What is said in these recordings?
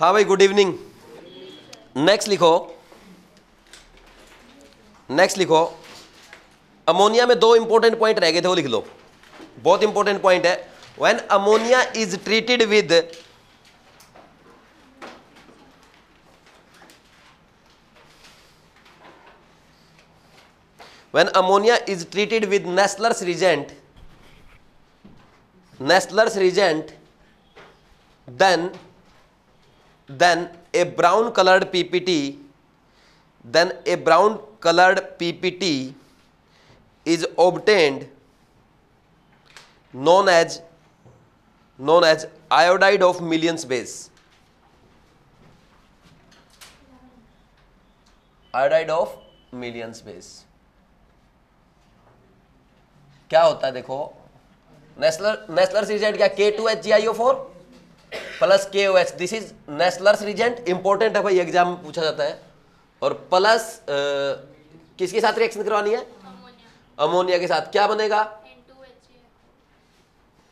हाँ भाई good evening next लिखो. नेक्स्ट लिखो. अमोनिया में दो इंपॉर्टेंट पॉइंट रह गए थे, वो लिख लो. बहुत इंपॉर्टेंट पॉइंट है. When ammonia is treated with when ammonia is treated with Nestler's reagent Nestler's reagent then then a brown colored ppt then a brown colored ppt is obtained known as known as iodide of millions base iodide of millions base क्या होता है देखो Nessler Nessler regent क्या K two plus K O H this is Nessler's reagent important है भाई exam में पूछा जाता है। और प्लस किसके साथ रिएक्शन करवानी है? अमोनिया के साथ। क्या बनेगा?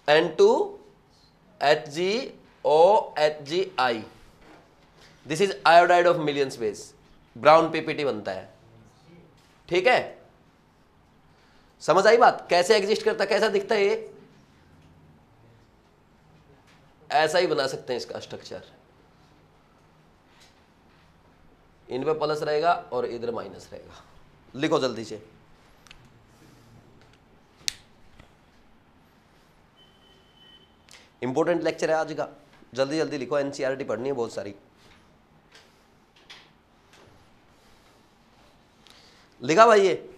N two H G O H G I this is iodide of Millon's base brown PPT बनता है। ठीक है? समझ आई बात? कैसे एग्जिस्ट करता, कैसा दिखता है ये? ऐसा ही बना सकते हैं इसका स्ट्रक्चर इन पे प्लस रहेगा और इधर माइनस रहेगा। लिखो जल्दी से। इंपॉर्टेंट लेक्चर है आज का। जल्दी जल्दी लिखो। एनसीईआरटी पढ़नी है बहुत सारी। लिखा भाई ये।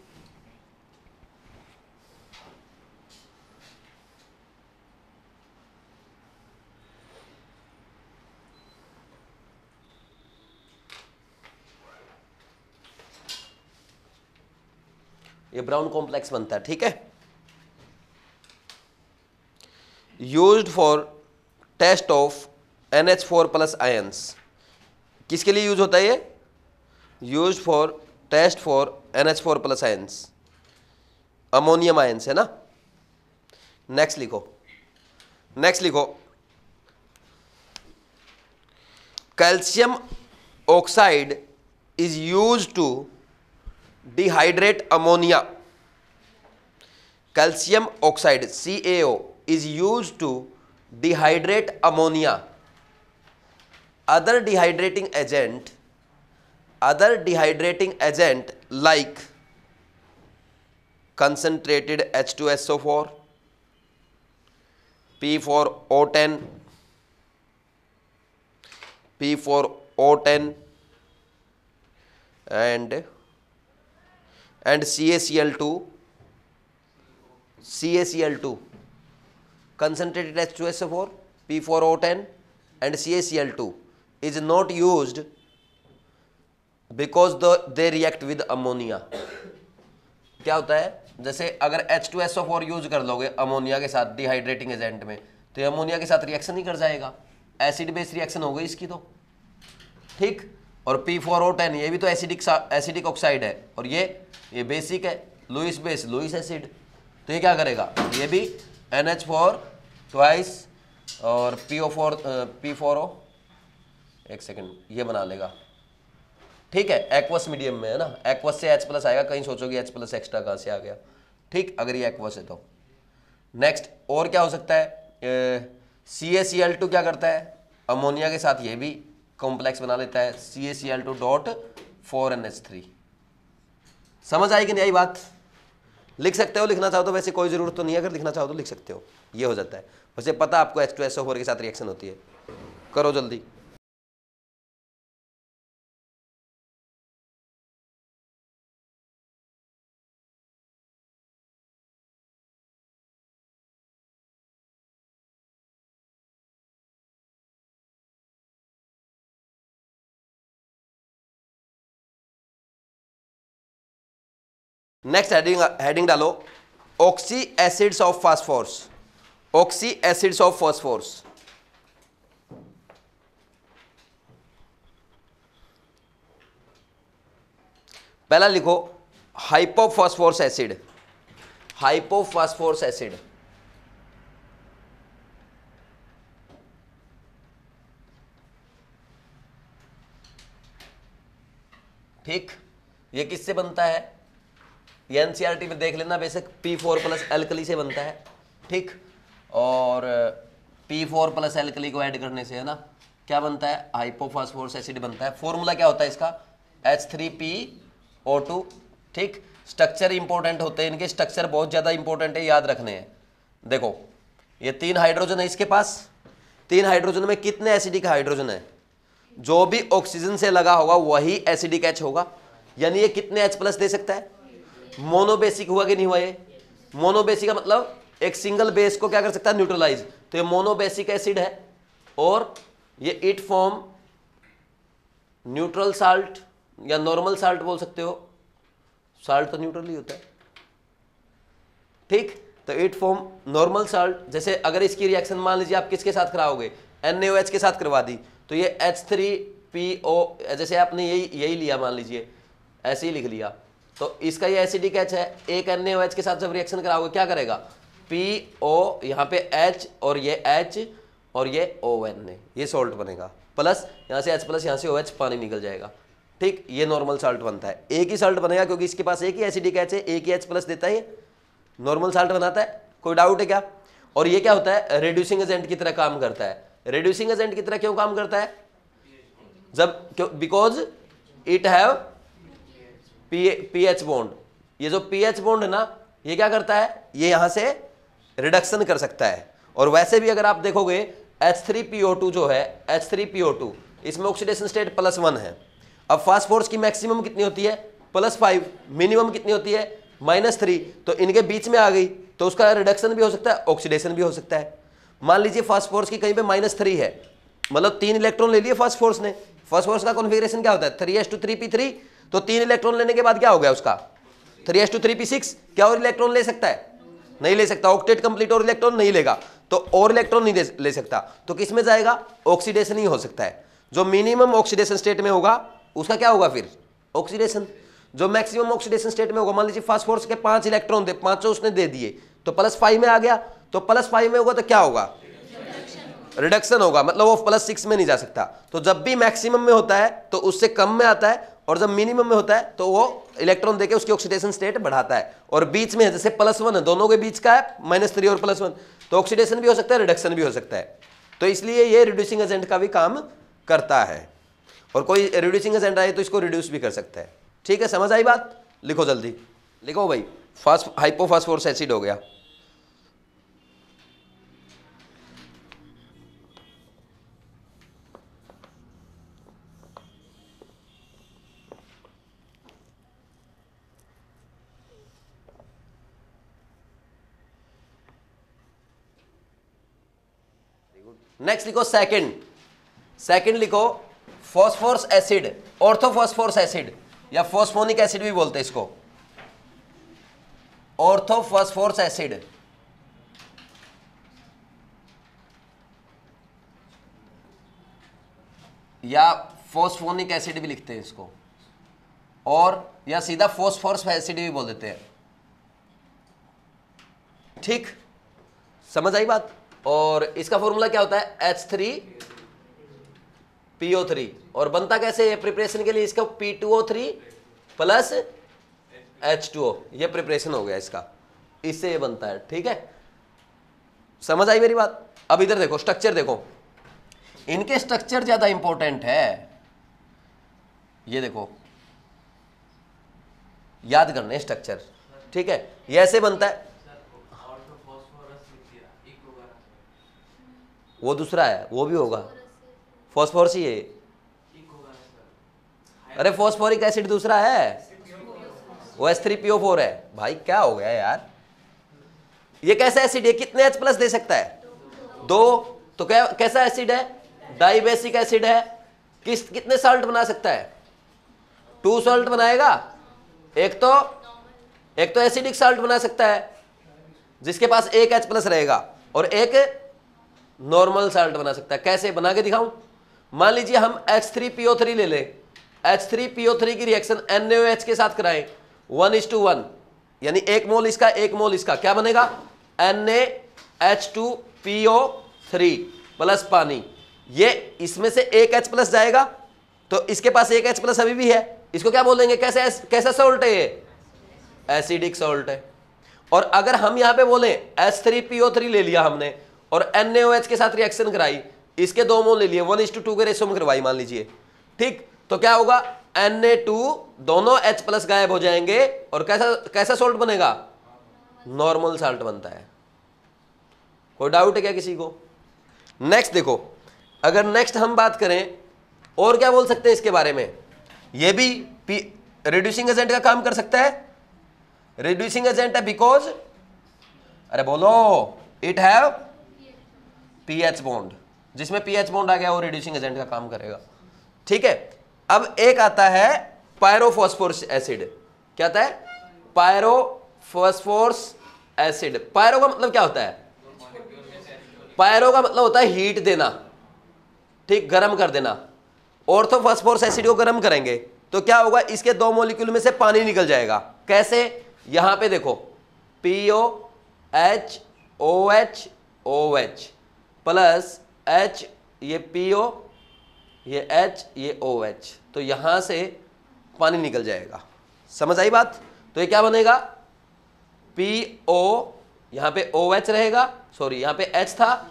ये ब्राउन कॉम्प्लेक्स बनता है, ठीक है? Use for test of N H four plus ions किसके लिए यूज़ होता है ये? Use for test for N H four plus ions ammonium ions है ना? नेक्स्ट लिखो। नेक्स्ट लिखो। Calcium oxide is use to dehydrate ammonia. Calcium oxide CaO is used to dehydrate ammonia. Other dehydrating agent other dehydrating agent like concentrated H2SO4 P4O10 P4O10 and and CaCl2 CaCl2 concentrated H2SO4 P4O10 and CaCl2 is not used because the they react with ammonia क्या होता है? जैसे अगर H2SO4 use कर लोगे ammonia के साथ dehydrating agent में तो अमोनिया के साथ रिएक्शन ही कर जाएगा। एसिड बेस रिएक्शन हो गई इसकी तो। ठीक? और P4O10 ये भी तो एसिडिक एसिडिक ऑक्साइड है। और ये ये बेसिक है लुइस बेस लुइस एसिड तो ये क्या करेगा? ये भी एन एच फोर ट्वाइस और P O four P four O एक सेकेंड ये बना लेगा। ठीक है एक्वस मीडियम में है ना? एक्वस से एच प्लस आएगा, कहीं सोचोगे एच प्लस एक्स्ट्रा कहाँ से आ गया? ठीक, अगर ये एक्वस है तो। नेक्स्ट और क्या हो सकता है? C A C L two क्या करता है? अमोनिया के साथ ये भी कॉम्प्लेक्स बना लेता है C A C L two dot four N H three समझ आएगी नहीं आई बात? लिख सकते हो, लिखना चाहो तो वैसे कोई ज़रूरत तो नहीं अगर लिखना चाहो तो लिख सकते हो। ये हो जाता है। वैसे पता आपको H two S O four के साथ रिएक्शन होती है। करो जल्दी। नेक्स्ट हेडिंग हेडिंग डालो. Oxy acids of phosphorus oxy acids of phosphorus पहला लिखो हाइपोफॉस्फोर्स एसिड हाइपोफॉस्फोर्स एसिड ठीक? ये किससे बनता है? ये एनसीईआरटी में देख लेना basic P four plus alkali से बनता है, ठीक? और पी फोर प्लस एलकली को ऐड करने से, है ना? क्या बनता है? हाइपोफॉस्फोरस एसिड बनता है। फॉर्मूला क्या होता है इसका? H three P O two ठीक? स्ट्रक्चर इंपॉर्टेंट होते हैं इनके स्ट्रक्चर बहुत ज़्यादा इंपॉर्टेंट है, याद रखने हैं। देखो, ये तीन हाइड्रोजन है इसके पास। तीन हाइड्रोजन में कितने एसिडिक हाइड्रोजन है? जो भी ऑक्सीजन से लगा होगा, वही एसिडिक एच होगा। यानी ये कितने एच प्लस दे सकता है? मोनोबेसिक हुआ कि नहीं हुआ ये? मोनोबेसिक का मतलब एक सिंगल बेस को क्या कर सकता है? न्यूट्रलाइज तो ये मोनोबेसिक एसिड है और ये इट फॉर्म न्यूट्रल साल्ट या नॉर्मल साल्ट बोल सकते हो। साल्ट तो न्यूट्रल ही होता है। ठीक? तो इट फॉर्म नॉर्मल साल्ट जैसे अगर इसकी रिएक्शन मान लीजिए आप किसके साथ कराओगे? एन के साथ करवा दी। तो ये एच थ्री पी ओ जैसे आपने यही यही लिया मान लीजिए, ऐसे ही लिख लिया। तो इसका ये एसिडिक एच है। एक एन एच के साथ जब रिएक्शन कराओगे, क्या करेगा? पी ओ यहाँ पे एच और ये एच और ये ओ एन ए ये सॉल्ट बनेगा। प्लस यहाँ से एच प्लस यहाँ से ओ एच पानी निकल जाएगा। ठीक, ये नॉर्मल साल्ट बनता है। एक ही साल्ट बनेगा क्योंकि इसके पास एक ही एसिडिक एच है। एक ही एच प्लस देता है। नॉर्मल साल्ट बनाता है। कोई डाउट है क्या? और ये क्या होता है? रिड्यूसिंग एजेंट की तरह काम करता है। रिड्यूसिंग एजेंट की तरह क्यों काम करता है? जब, क्यों? Because it have P H bond ये जो पी एच बॉन्ड है ना, ये क्या करता है? ये यहाँ से रिडक्शन कर सकता है। और वैसे भी अगर आप देखोगे H3PO2 जो है H3PO2 इसमें ऑक्सीडेशन स्टेट प्लस वन है। अब फास्फोर्स की मैक्सिमम कितनी होती है? प्लस फाइव मिनिमम कितनी होती है? माइनस थ्री तो इनके बीच में आ गई तो उसका रिडक्शन भी हो सकता है ऑक्सीडेशन भी हो सकता है। मान लीजिए फास्फोर्स की कहीं पे माइनस थ्री है मतलब तीन इलेक्ट्रॉन ले लिए फास्फोर्स ने। फास्फोर्स का कॉन्फिगरेशन क्या होता है? Three S two three P three तो तीन इलेक्ट्रॉन लेने के बाद क्या हो गया उसका? Three S two three P six क्या और इलेक्ट्रॉन ले सकता है? नहीं ले सकता ऑक्टेट कंप्लीट और इलेक्ट्रॉन नहीं लेगा तो और इलेक्ट्रॉन नहीं ले सकता। तो किसमें जाएगा? ऑक्सीडेशन ही हो सकता है। जो मिनिमम ऑक्सीडेशन स्टेट में होगा, उसका क्या होगा फिर? ऑक्सीडेशन जो मैक्सिमम ऑक्सीडेशन स्टेट में होगा, मान लीजिए फास्फोरस के पाँच इलेक्ट्रॉन थे पाँचों उसने दे दिए तो प्लस फाइव में आ गया तो प्लस फाइव में होगा तो क्या होगा? रिडक्शन होगा मतलब वो प्लस सिक्स में नहीं जा सकता। तो जब भी मैक्सिमम में होता है तो उससे कम में आता है और जब मिनिमम में होता है तो वो इलेक्ट्रॉन देके उसकी ऑक्सीडेशन स्टेट बढ़ाता है। और बीच में है, जैसे प्लस वन है, दोनों के बीच का है माइनस थ्री और प्लस वन तो ऑक्सीडेशन भी हो सकता है रिडक्शन भी हो सकता है। तो इसलिए ये रिड्यूसिंग एजेंट का भी काम करता है। और कोई रिड्यूसिंग एजेंट आए तो इसको रिड्यूस भी कर सकता है। ठीक है, समझ आई बात? लिखो जल्दी। लिखो भाई फास्ट हाइपोफास्फोरस एसिड हो गया। नेक्स्ट लिखो सेकंड सेकंड लिखो फॉस्फोरस एसिड ऑर्थोफॉस्फोरस एसिड या फॉस्फोनिक एसिड भी बोलते हैं इसको। ऑर्थोफॉस्फोरस एसिड या फोस्फोनिक एसिड भी लिखते हैं इसको। और, या सीधा फोस्फोरस एसिड भी बोल देते हैं। ठीक? समझ आई बात? और इसका फॉर्मूला क्या होता है? एच थ्री पीओ थ्री और बनता कैसे है प्रिपरेशन के लिए? इसका P two O three plus H two O ये प्रिपरेशन हो गया इसका। इससे ये बनता है, ठीक है? समझ आई मेरी बात? अब इधर देखो स्ट्रक्चर देखो। इनके स्ट्रक्चर ज़्यादा इंपॉर्टेंट है। ये देखो। याद करने स्ट्रक्चर ठीक है? ये ऐसे बनता है। वो दूसरा है, वो भी होगा। फॉस्फोरस ही है। अरे फॉस्फोरिक एसिड दूसरा है। वो एस थ्री पीओ फोर है। भाई, क्या हो गया यार? ये कैसा एसिड है? कितने एच प्लस दे सकता है? दो। तो क्या, कैसा एसिड है? डाइबेसिक एसिड है। किस, कितने सॉल्ट बना सकता है? टू सॉल्ट बनाएगा। एक तो एक तो एसिडिक सॉल्ट बना सकता है, जिसके पास एक एच प्लस रहेगा। और एक नॉर्मल साल्ट बना सकता है। कैसे? बना के दिखाऊँ? मान लीजिए हम H3PO3 ले लें। H3PO3 की रिएक्शन NaOH के साथ कराएँ। वन इज़ टू वन यानी एक मोल इसका, एक मोल इसका। क्या बनेगा? NaH2PO3 प्लस पानी। ये इसमें से एक H प्लस जाएगा। तो इसके पास एक H प्लस अभी भी है। इसको क्या बोलेंगे? कैसे कैसा सोल्ट है ये? एसिडिक सॉल्ट है। और अगर हम यहाँ पे बोले एच थ्री पीओ थ्री ले लिया हमने और NaOH के साथ रिएक्शन कराई। इसके दो मोल ले लिए। One is to two two ratio में करवाई, मान लीजिए। ठीक? तो क्या होगा? Na2 दोनों H प्लस गायब हो जाएँगे। और कैसा कैसा सोल्ट बनेगा? नॉर्मल साल्ट बनता है। कोई डाउट है क्या किसी को? नेक्स्ट देखो। अगर नेक्स्ट हम बात करें, और क्या बोल सकते हैं इसके बारे में? ये भी रिड्यूसिंग एजेंट का काम कर सकता है। रिड्यूसिंग एजेंट है बिकॉज़ अरे बोलो इट हैव पीएच बॉन्ड जिसमें पीएच बॉन्ड आ गया, वो रिड्यूसिंग एजेंट का काम करेगा। ठीक है? अब एक आता है पायरोफॉस्फोरस एसिड क्या आता है? पायरोफॉस्फोरस एसिड पायरो का मतलब क्या होता है? पायरो का मतलब होता है हीट देना। ठीक? गर्म कर देना। ऑर्थोफॉस्फोरस एसिड को गर्म करेंगे तो क्या होगा? इसके दो मोलिक्यूल में से पानी निकल जाएगा। कैसे? यहाँ पे देखो। PO H O H O H plus H, ये पी ओ ये एच, ये ओ एच तो यहाँ से पानी निकल जाएगा। समझ आई बात? तो ये क्या बनेगा? पी ओ यहाँ पे ओ एच रहेगा। सॉरी, यहाँ पे एच था।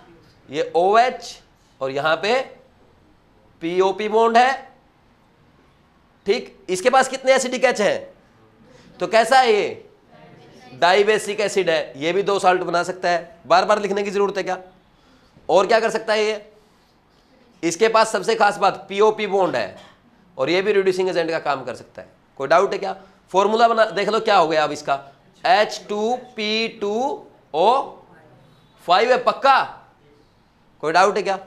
ये ओ एच और यहाँ पे पी ओ पी बॉन्ड है। ठीक, इसके पास कितने एसिडिक एच हैं? तो कैसा है ये? डाइबेसिक एसिड है। ये भी दो साल्ट बना सकता है। बार बार लिखने की ज़रूरत है क्या? और क्या कर सकता है ये? इसके पास सबसे खास बात पीओपी बॉन्ड है और ये भी रिड्यूसिंग एजेंट का काम कर सकता है। कोई डाउट है क्या? फॉर्मूला बना, देख लो क्या हो गया अब इसका। H two P two O five है, पक्का? कोई डाउट है क्या?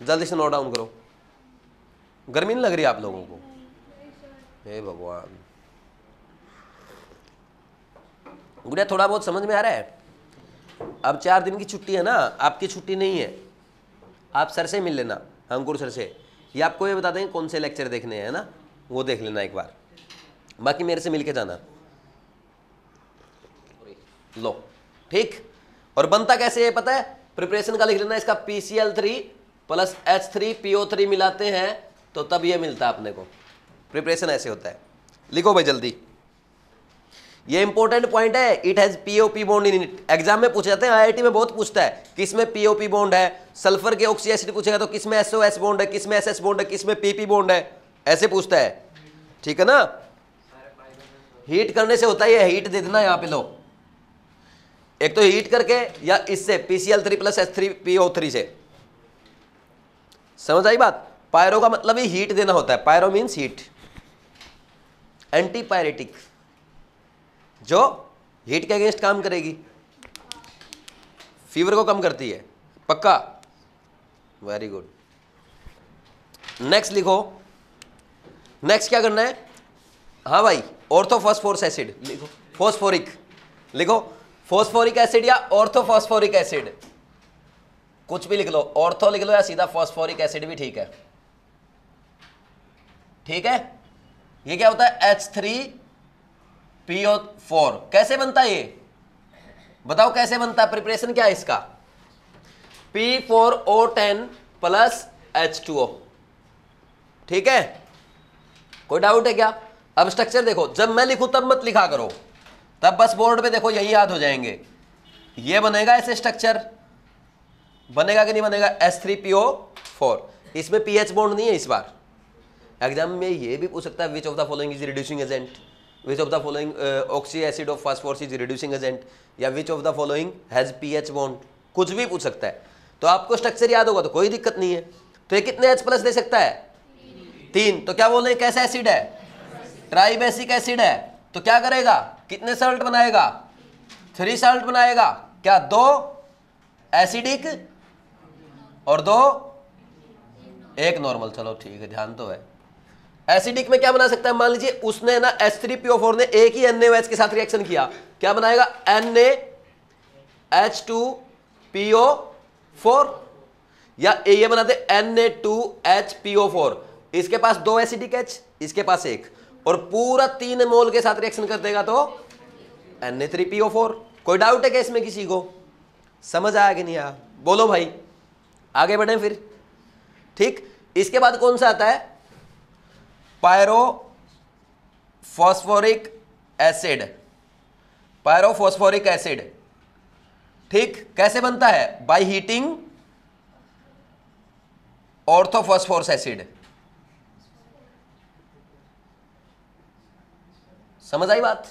जल्दी से नोट डाउन करो। गर्मी नहीं लग रही आप लोगों को? हे भगवान। गुड़िया, थोड़ा बहुत समझ में आ रहा है? अब चार दिन की छुट्टी है ना, आपकी छुट्टी नहीं है। आप सर से मिल लेना, अंकुर सर से। ये आपको ये बता देंगे कौन से लेक्चर देखने हैं ना? वो देख लेना एक बार। बाकी मेरे से मिल के जाना। लो। ठीक? और बनता कैसे है, पता है? प्रिपरेशन का लिख लेना, इसका P C L three plus H three P O three मिलाते हैं तो तब ये मिलता है अपने को। प्रिपरेशन ऐसे होता है। लिखो भाई जल्दी। ये इंपॉर्टेंट पॉइंट है. It has POP bond in it exam में पूछे जाते हैं आईआईटी में बहुत पूछता है किसमें पीओपी बॉन्ड है? सल्फ़र के ऑक्सी एसिड पूछेगा तो किसमें एसओएस बॉन्ड है किसमें एसएस बॉन्ड है किसमें पीपी बॉन्ड है? ऐसे पूछता है. ठीक है ना? हीट करने से होता ही है हीट दे देना यहाँ पे लो. एक तो हीट करके या इससे PCL three plus S three PO three से. समझ आई बात? पायरो का मतलब ही हीट देना होता है. पायरो मीन्स हीट एंटीपायरेटिक जो हीट के अगेंस्ट काम करेगी। फीवर को कम करती है। पक्का? वेरी गुड नेक्स्ट लिखो। नेक्स्ट क्या करना है? हाँ भाई ऑर्थोफॉस्फोरस एसिड लिखो। फॉस्फोरिक लिखो। फॉस्फोरिक एसिड या ऑर्थोफॉस्फोरिक एसिड कुछ भी लिख लो। ऑर्थो लिख लो या सीधा फॉस्फोरिक एसिड भी ठीक है। ठीक है? ये क्या होता है? एच थ्री पीओ फोर कैसे बनता है ये? बताओ कैसे बनता? है प्रिपरेशन क्या है इसका? P four O ten plus H two O ठीक है? कोई डाउट है क्या? अब स्ट्रक्चर देखो। जब मैं लिखूं, तब मत लिखा करो। तब बस बोर्ड पे देखो, यही याद हो जाएँगे। ये बनेगा ऐसे स्ट्रक्चर बनेगा कि नहीं बनेगा? S three P O four इसमें पी एच बॉन्ड नहीं है इस बार। एग्ज़ाम में ये भी पूछ सकता है which of the following is reducing agent which of the following oxy acid of phosphorus is reducing agent या which of the following has P H bond कुछ भी पूछ सकता है। तो आपको स्ट्रक्चर याद होगा तो कोई दिक्कत नहीं है। तो ये कितने एच प्लस दे सकता है? तीन। तो क्या बोल रहे हैं, कैसा एसिड है? ट्राइबेसिक एसिड है। तो क्या करेगा? कितने सॉल्ट बनाएगा? थ्री सॉल्ट बनाएगा। क्या? दो? एसिडिक और दो? एक नॉर्मल चलो ठीक है, ध्यान तो है। एसिडिक में क्या बना सकता है? मान लीजिए उसने ना एस थ्री पीओ फोर ने एक ही एन के साथ रिएक्शन किया। क्या बनाएगा? N H two PO four या ये बनाते N A two H PO four इसके पास दो एसिडिक एच इसके पास एक। और पूरा तीन मोल के साथ रिएक्शन कर देगा तो N A three PO four कोई डाउट है क्या इसमें किसी को? समझ आया कि नहीं आया? बोलो भाई। आगे बढ़े फिर। ठीक? इसके बाद कौन सा आता है? Pyro phosphoric acid. Pyrophosphoric acid. ठीक? कैसे बनता है? बाय हीटिंग ऑर्थोफॉस्फोरस एसिड समझ आई बात?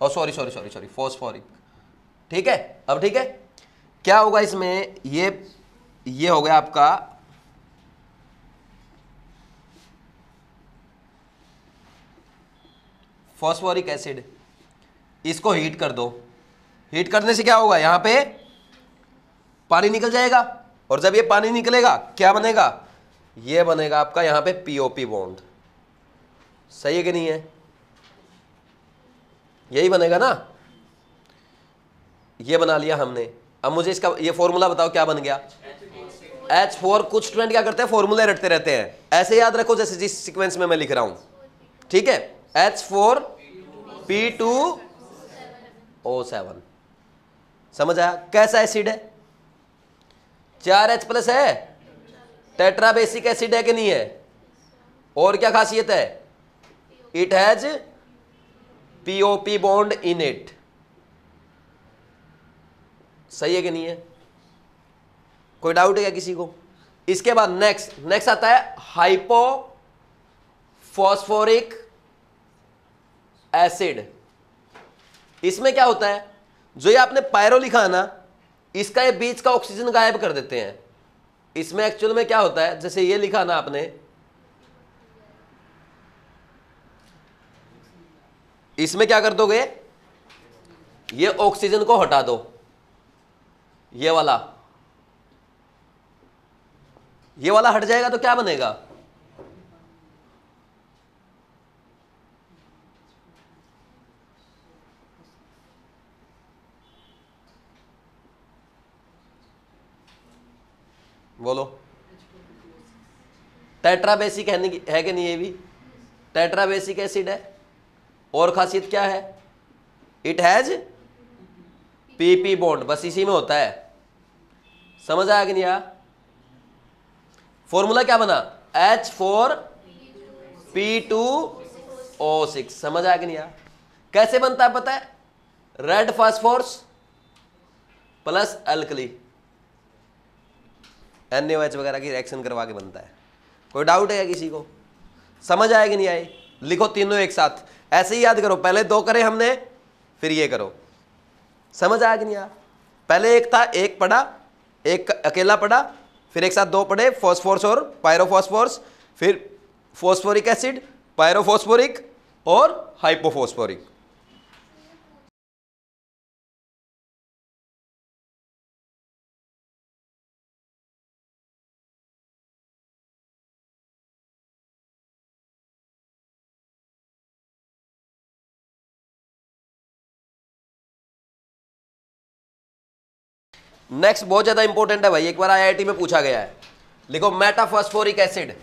ओ sorry sorry sorry sorry phosphoric ठीक है? अब ठीक है? क्या होगा इसमें? ये ये हो गया आपका फॉस्फोरिक एसिड, इसको हीट कर दो। हीट करने से क्या होगा? यहाँ पे पानी निकल जाएगा। और जब ये पानी निकलेगा, क्या बनेगा? ये बनेगा आपका यहाँ पे पीओपी बॉन्ड सही है कि नहीं है? यही बनेगा ना? ये बना लिया हमने। अब मुझे इसका, ये फॉर्मूला बताओ क्या बन गया? एच फोर कुछ स्टूडेंट क्या करते हैं? फॉर्मूले रटते रहते हैं। ऐसे याद रखो जैसे जिस सीक्वेंस में मैं लिख रहा हूँ। ठीक है? H four P two O seven समझ आया? कैसा एसिड है? चार एच प्लस है? टेट्रा बेसिक एसिड है कि नहीं है? और क्या खासियत है? It has POP bond in it सही है कि नहीं है? कोई डाउट है क्या किसी को? इसके बाद नेक्स्ट नेक्स्ट आता है हाइपो फॉस्फोरिक एसिड। इसमें क्या होता है? जो ये आपने पायरो लिखा है ना, इसका ये बीच का ऑक्सीजन गायब कर देते हैं। इसमें एक्चुअल में क्या होता है? जैसे ये लिखा ना आपने, इसमें क्या कर दोगे? ये ऑक्सीजन को हटा दो। ये वाला ये वाला हट जाएगा तो क्या बनेगा? बोलो। टेट्रा बेसिक है नहीं, है कि नहीं ये भी? टेट्रा बेसिक एसिड है। और खासियत क्या है? इट हैज़ पीपी बॉन्ड बस इसी में होता है। समझ आया कि नहीं आया फॉर्मूला क्या बना? H four P two O six समझ आया कि नहीं आया कैसे बनता है पता है? Red phosphorus plus alkali N वगैरह की रिएक्शन करवा के बनता है। कोई डाउट है किसी को? समझ आए कि नहीं आए लिखो तीनों एक साथ। ऐसे ही याद करो, पहले दो करे हमने, फिर ये करो। समझ आया कि नहीं आया? पहले एक था, एक पढ़ा, एक अकेला पढ़ा, फिर एक साथ दो पढ़े फॉस्फोर्स और पायरोफॉस्फोर्स फिर फॉस्फोरिक एसिड पायरोफॉस्फोरिक और हाइपोफॉस्फोरिक नेक्स्ट बहुत ज़्यादा इंपॉर्टेंट है भाई। एक बार आईआईटी में पूछा गया है। लिखो मेटाफॉस्फोरिक एसिड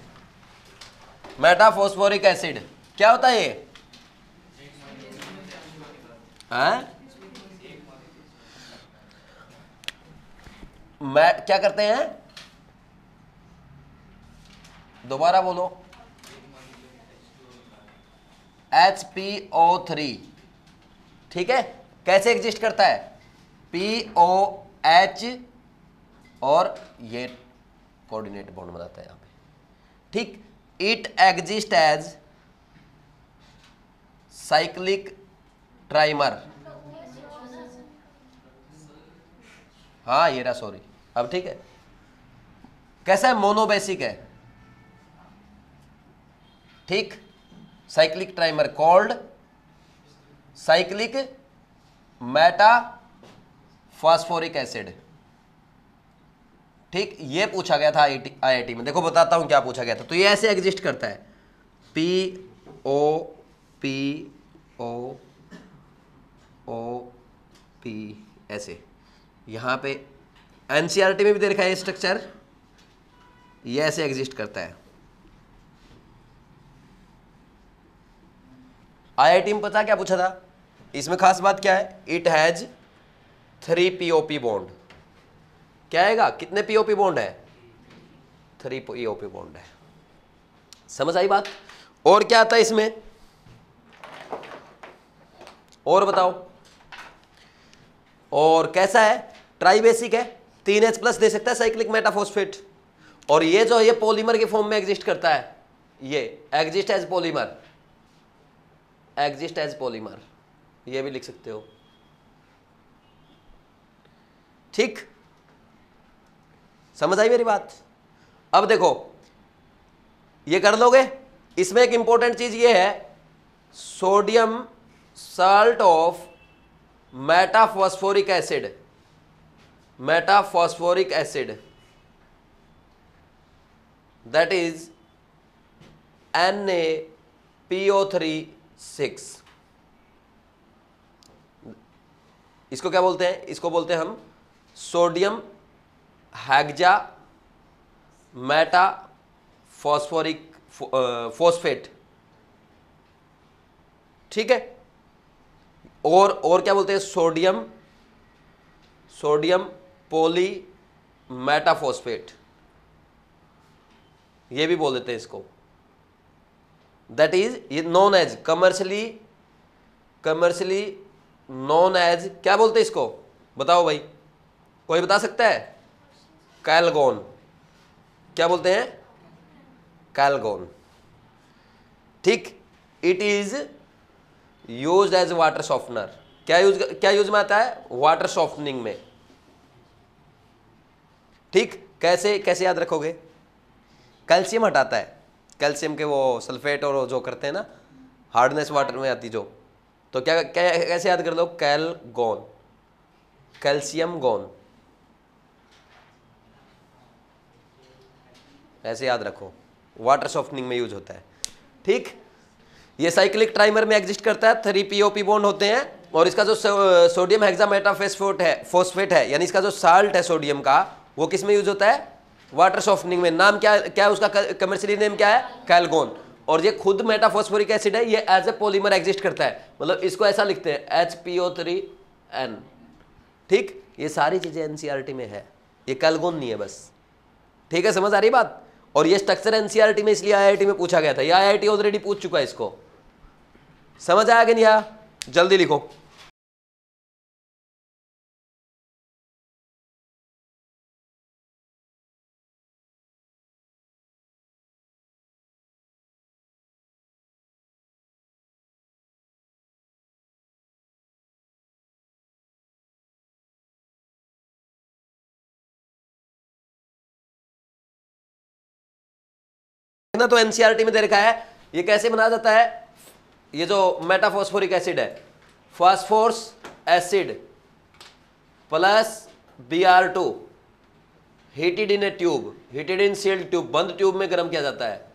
मेटाफॉस्फोरिक एसिड क्या होता है ये? मैं, क्या करते हैं? दोबारा बोलो। एच पी ओ थ्री ठीक है? कैसे एग्जिस्ट करता है? पी ओ एच और ये कोऑर्डिनेट बॉन्ड बनाता है यहाँ पे। ठीक it exist as cyclic trimer हाँ ये रहा सॉरी अब ठीक है। कैसा है? मोनोबेसिक है। ठीक cyclic trimer called cyclic meta phosphoric acid. ठीक, ये पूछा गया था आईआईटी में। देखो, बताता हूँ क्या पूछा गया था। तो ये ऐसे एग्जिस्ट करता है। P O P O O P ऐसे यहाँ पे एनसीईआरटी में भी दे रखा है स्ट्रक्चर ये ऐसे एग्जिस्ट करता है। आईआईटी में पता क्या पूछा था? इसमें खास बात क्या है? It has three POP bond क्या आएगा? कितने पीओपी बॉन्ड है? थ्री पीओपी बॉन्ड है। समझ आई बात? और क्या आता है इसमें? और बताओ। और कैसा है? ट्राई बेसिक है। तीन एच प्लस दे सकता है साइक्लिक मेटाफोस्फेट और ये जो ये पॉलीमर के फॉर्म में एग्जिस्ट करता है। ये exist as polymer exist as polymer ये भी लिख सकते हो। ठीक? समझ आई मेरी बात? अब देखो, ये कर लोगे? इसमें एक इंपॉर्टेंट चीज़ ये है sodium salt of metaphosphoric acid metaphosphoric acid that is N A PO three six इसको क्या बोलते हैं? इसको बोलते हैं हम sodium, hexa, meta, phosphoric phosphate. ठीक है? और और क्या बोलते हैं? सोडियम सोडियम, पोली मेटाफॉस्फेट ये भी बोल देते हैं इसको। दैट इज़ ये non as commercially commercially non as क्या बोलते हैं इसको? बताओ भाई। कोई बता सकता है? कैलगोन। क्या बोलते हैं? कैलगोन। ठीक it is use as water softener क्या यूज़ क्या यूज़ में आता है? वाटर सॉफ्टनिंग में। ठीक कैसे कैसे याद रखोगे? कैल्शियम हटाता है। कैल्शियम के वो सल्फेट और जो करते हैं ना हार्डनेस वाटर में आती जो। तो क्या, कैसे याद कर लो? Calgon calcium gone. ऐसे याद रखो। वाटर सॉफ्टनिंग में यूज़ होता है। ठीक? ये साइक्लिक ट्राइमर में एग्जिस्ट करता है थ्री पीओपी बॉन्ड होते हैं और इसका जो सोडियम हेक्सामेटाफेस्फोट है फोस्फेट है, यानी इसका जो साल्ट है सोडियम का, वो किसमें यूज़ होता है? वाटर सॉफ्टनिंग में। नाम क्या क्या है उसका कमर्शियली नेम क्या है? कैलगोन और ये खुद मेटाफोस्फोरिक एसिड है, ये एज ए पॉलीमर एग्जिस्ट करता है। मतलब इसको ऐसा लिखते हैं H P O three N ठीक? ये सारी चीज़ें एनसीआरटी में है। ये कैलगोन नहीं है बस। ठीक है, समझ आ रही बात? और ये स्ट्रक्चर एनसीआरटी में इसलिए आईआईटी में पूछा गया था। ये आईआईटी ऑलरेडी पूछ चुका है इसको। समझ आया कि नहीं आया? जल्दी लिखो। ना तो एनसीआरटी में दे रखा है। ये कैसे बनाया जाता है? ये जो मेटाफॉस्फोरिक एसिड है। Phosphorus acid plus B R two heated in a tube heated in sealed tube बंद ट्यूब में गर्म किया जाता है।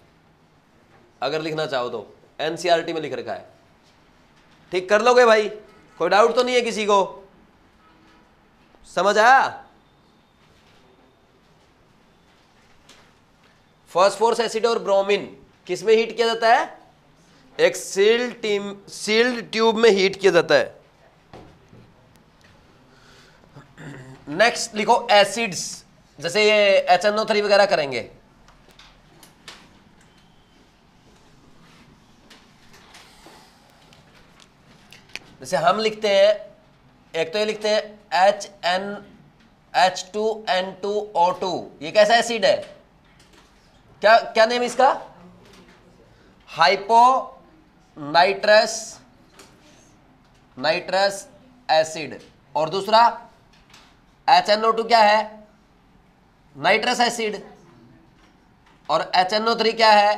अगर लिखना चाहो तो। एनसीआरटी में लिख रखा है। ठीक कर लोगे भाई? कोई डाउट तो नहीं है किसी को? समझ आया? फॉस्फोरस एसिड और ब्रोमिन किसमें हीट किया जाता है? एक सील्ड टीम सील्ड ट्यूब में हीट किया जाता है। नेक्स्ट लिखो एसिड्स जैसे ये एच एन ओ थ्री वगैरह करेंगे। जैसे हम लिखते हैं, एक तो ये लिखते हैं H N H two N two O two ये कैसा एसिड है? क्या क्या नेम इसका? हाइपो नाइट्रस नाइट्रस एसिड और दूसरा एच एन ओ टू क्या है? नाइट्रस एसिड और एच एन ओ थ्री क्या है?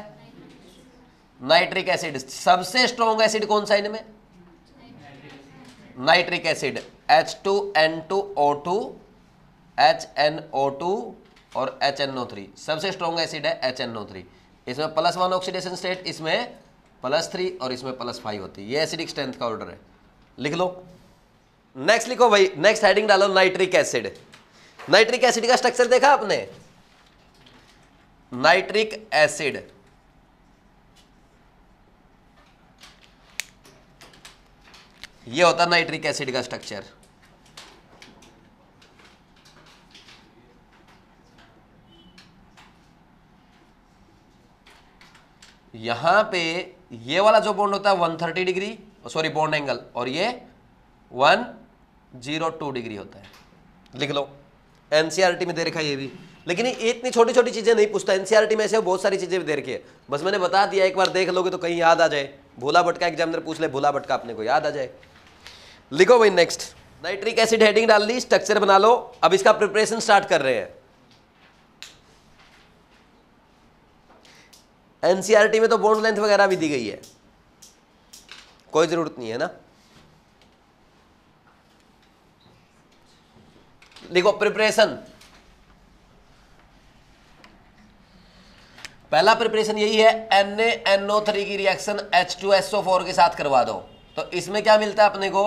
नाइट्रिक एसिड सबसे स्ट्रॉन्ग एसिड कौन सा इनमें? Nitric acid H two N two O two H N O two और एच एन ओ थ्री सबसे स्ट्रॉन्ग एसिड है एच एन ओ थ्री इसमें प्लस वन ऑक्सीडेशन स्टेट इसमें प्लस थ्री और इसमें प्लस फाइव होती है। ये एसिडिक स्ट्रेंथ का ऑर्डर है। लिख लो। नेक्स्ट लिखो भाई। नेक्स्ट हेडिंग डालो नाइट्रिक एसिड नाइट्रिक एसिड का स्ट्रक्चर देखा आपने? नाइट्रिक एसिड ये होता नाइट्रिक एसिड का स्ट्रक्चर यहाँ पे ये वाला जो बॉन्ड होता है 130 डिग्री सॉरी बॉन्ड एंगल और ये वन ज़ीरो टू डिग्री होता है। लिख लो। एनसीआरटी में दे रखा है ये भी। लेकिन ये इतनी छोटी छोटी चीज़ें नहीं पूछता। एनसीआरटी में ऐसे बहुत सारी चीज़ें भी दे रखी है। बस मैंने बता दिया, एक बार देख लोगे तो कहीं याद आ जाए। भोला भटका एग्जामिनर पूछ ले, भोला भटका अपने को याद आ जाए। लिखो भाई नेक्स्ट नाइट्रिक एसिड हेडिंग डाल दी स्ट्रक्चर बना लो। अब इसका प्रिपरेशन स्टार्ट कर रहे हैं। एनसीआरटी में तो बॉन्ड लेंथ वगैरह भी दी गई है। कोई ज़रूरत नहीं है ना। देखो प्रिपरेशन पहला प्रिपरेशन यही है Na थ्री की रिएक्शन H2SO4 के साथ करवा दो। तो इसमें क्या मिलता है अपने को?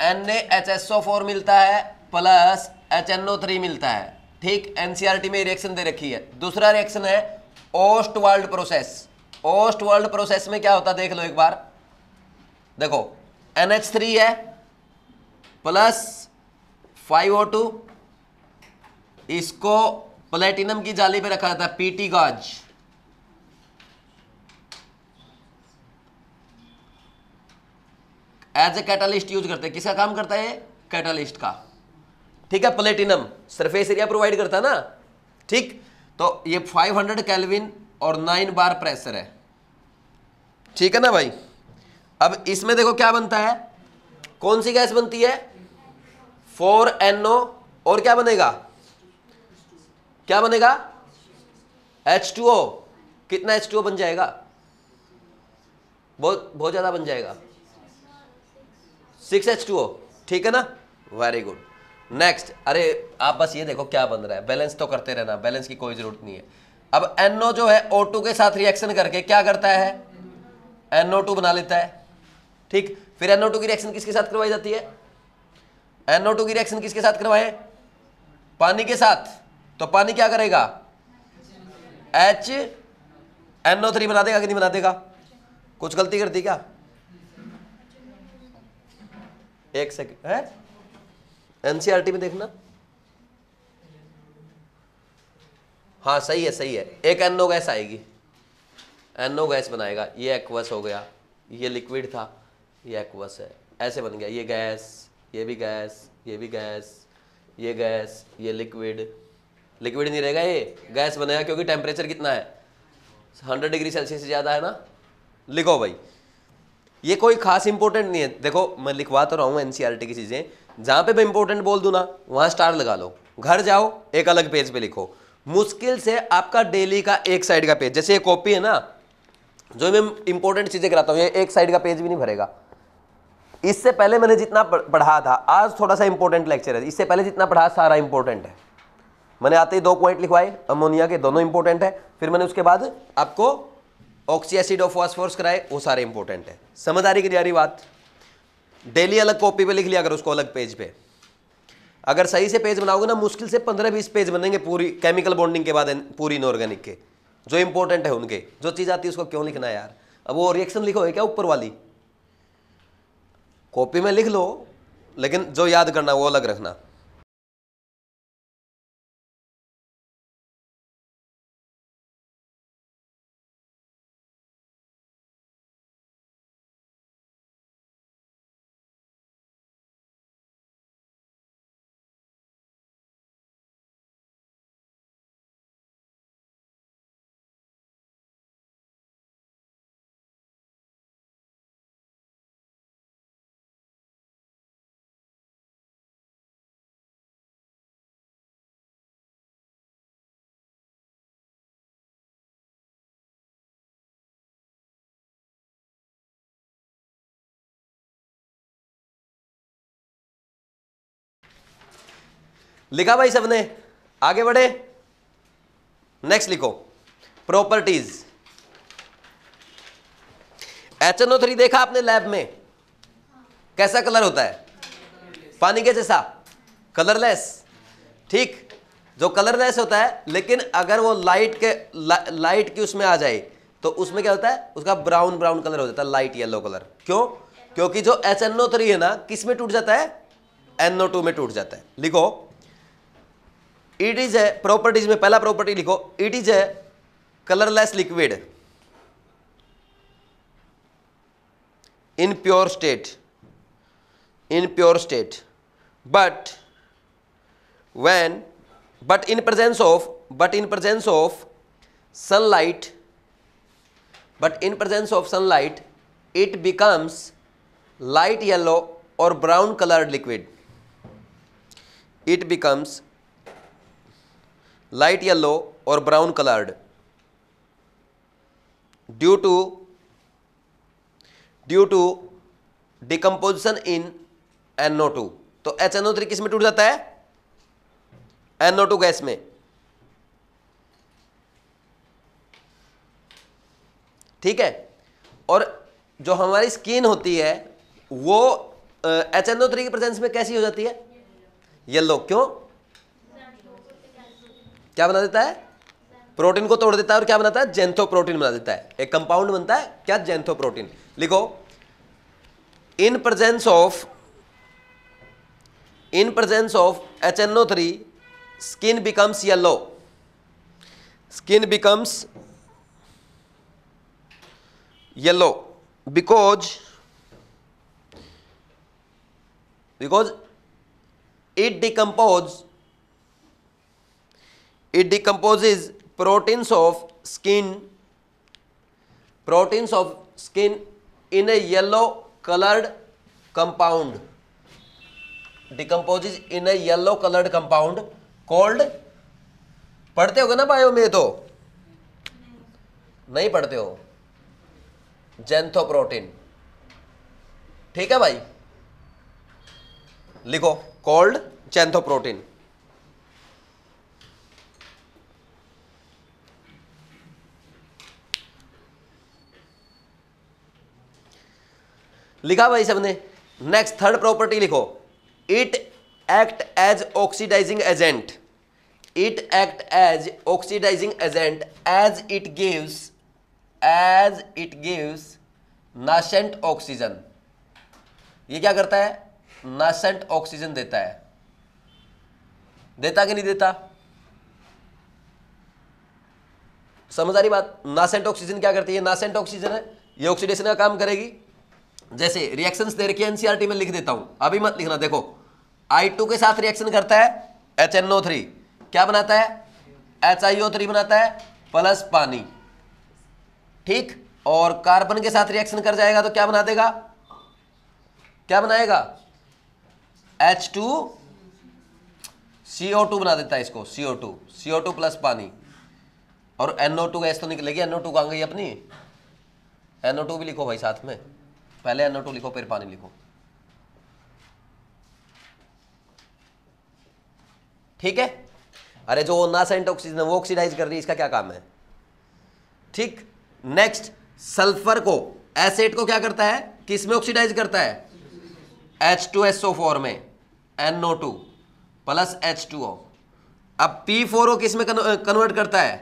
NaHSO4 मिलता है प्लस HNO3 मिलता है। ठीक एनसीआरटी में रिएक्शन दे रखी है। दूसरा रिएक्शन है Ostwald process. Ostwald process में क्या होता देख लो एक बार। देखो NH3 है, प्लस 5O2 इसको प्लेटिनम की जाली पे रखा जाता है PT gauze. As a catalyst use करते हैं। किसका काम करता है कैटालिस्ट का। ठीक है, प्लेटिनम। सरफेस एरिया प्रोवाइड करता है ना? ठीक? तो ये 500 हंड्रेड कैलविन और 9 बार प्रेशर है। ठीक है ना भाई? अब इसमें देखो क्या बनता है? कौन सी गैस बनती है? फोर एनओ और क्या बनेगा? क्या बनेगा? H2O कितना H2O बन जाएगा? बहुत बहुत ज़्यादा बन जाएगा। सिक्स एच टू ओ ठीक है ना? वेरी गुड नेक्स्ट अरे, आप बस ये देखो क्या बन रहा है। बैलेंस तो करते रहना बैलेंस की कोई ज़रूरत नहीं है। अब एनओ जो है O2 के साथ रिएक्शन करके क्या करता है? NO2 बना लेता है। ठीक? फिर एनओ की रिएक्शन किसके साथ करवाई जाती है? NO2 की रिएक्शन किसके साथ करवाए? पानी के साथ। तो पानी क्या करेगा? H NO3 बना देगा कि नहीं बना देगा? कुछ गलती कर दी क्या? एक सेकेंड है? एनसीआरटी में देखना। हाँ सही है सही है। एक एनो गैस आएगी। एनो गैस बनाएगा। ये एक्वस हो गया। ये लिक्विड था। ये एक्वस है। ऐसे बन गया। ये गैस, ये भी गैस, ये भी गैस, ये गैस, ये लिक्विड। लिक्विड नहीं रहेगा ये। गैस बनेगा क्योंकि टेम्परेचर कितना है? हंड्रेड डिग्री सेल्सियस से ज़्यादा है ना? लिखो भाई। ये कोई खास इंपॉर्टेंट नहीं है। देखो, मैं लिखवा तो रहा हूँ एनसीआरटी की चीज़ें। जहाँ पे मैं इंपॉर्टेंट बोल दूँ ना, वहाँ स्टार लगा लो। घर जाओ, एक अलग पेज पे लिखो। मुश्किल से आपका डेली का एक साइड का पेज जैसे ये कॉपी है ना, जो मैं इंपॉर्टेंट चीज़ें कराता हूँ, ये एक साइड का पेज भी नहीं भरेगा। इससे पहले मैंने जितना पढ़ा था, आज थोड़ा सा इंपॉर्टेंट लेक्चर है। इससे पहले जितना पढ़ा, सारा इंपॉर्टेंट है। मैंने आते ही दो पॉइंट लिखवाए अमोनिया के दोनों इंपॉर्टेंट है। फिर मैंने उसके बाद आपको ऑक्सी एसिड और फॉस्फोरस कराए, वो सारे इंपॉर्टेंट है। समझ आ रही कि बात। डेली अलग कॉपी पे लिख लिया अगर उसको अलग पेज पे। अगर सही से पेज बनाओगे ना, मुश्किल से पंद्रह बीस पेज बनेंगे पूरी केमिकल बॉन्डिंग के बाद पूरी इनऑर्गेनिक के, जो इंपॉर्टेंट है उनके। जो चीज़ आती है उसको क्यों लिखना है यार? अब वो रिएक्शन लिखो है क्या ऊपर वाली? कॉपी में लिख लो, लेकिन जो याद करना, वो अलग रखना। लिखा भाई सबने? आगे बढ़े। नेक्स्ट लिखो। Properties H N O three देखा आपने लैब में? कैसा कलर होता है? पानी के जैसा? कलरलेस ठीक। जो कलरलेस होता है लेकिन अगर वो लाइट के ला, लाइट की उसमें आ जाए तो उसमें क्या होता है? उसका ब्राउन ब्राउन कलर हो जाता है लाइट येलो कलर क्यों? क्योंकि जो एच एन ओ थ्री है ना किसमें टूट जाता है? एनओ टू में टूट जाता है। लिखो। इट इज़ ए प्रॉपर्टीज़ में पहला प्रॉपर्टी लिखो। It is a colourless liquid in pure state in pure state but when but in presence of but in presence of sunlight but in presence of sunlight it becomes light yellow और brown coloured liquid it becomes light yellow और brown coloured. Due to due to decomposition in NO two तो HNO3 किसमें टूट जाता है? NO two gas में। ठीक है? और जो हमारी स्किन होती है, वो एच एन ओ थ्री की प्रेजेंस में कैसी हो जाती है? येलो क्यों? क्या बना देता है? प्रोटीन को तोड़ देता है और क्या बनाता है? जेंथो प्रोटीन बना देता है। एक कंपाउंड बनता है, क्या? जेंथो प्रोटीन लिखो in presence of in presence of H N three skin becomes yellow skin becomes yellow because because it decompose it decomposes proteins of skin proteins of skin in a yellow colored compound decomposes in a yellow colored compound called पढ़ते होगे ना bio में तो नहीं पढ़ते हो जेंथोप्रोटीन ठीक है भाई लिखो कॉल्ड जेंथोप्रोटीन लिखा भाई सबने। नेक्स्ट थर्ड प्रॉपर्टी लिखो। It act as oxidising agent it act as oxidising agent as it gives as it gives nascent oxygen ये क्या करता है? नासेंट ऑक्सीजन देता है। देता कि नहीं देता? समझ आ रही बात नासेंट ऑक्सीजन क्या करती है? नासेंट ऑक्सीजन है, ये ऑक्सीडेशन का काम करेगी। जैसे रिएक्शंस दे रखी एनसीआरटी में लिख देता हूँ। अभी मत लिखना, देखो। I2 के साथ रिएक्शन करता है HNO3 क्या बनाता है? एच आईओ थ्री बनाता है प्लस पानी। ठीक? और कार्बन के साथ रिएक्शन कर जाएगा तो क्या बना देगा? क्या बनाएगा? H2 CO2 बना देता है इसको CO2 CO2 प्लस पानी। और NO2 गैस तो निकलेगी NO2 कहाँ गई अपनी। एनओ टू भी लिखो भाई साथ में। पहले NO2 लिखो, फिर पानी लिखो। ठीक है? अरे जो नासेंट ऑक्सीजन है, वो ऑक्सीडाइज कर रही है, इसका क्या काम है? ठीक? नेक्स्ट सल्फ़र को एसिड को क्या करता है? किसमें ऑक्सीडाइज करता है? H2SO4 में NO two plus H two O अब पी फोर ओ किसमें कन्वर्ट करता है?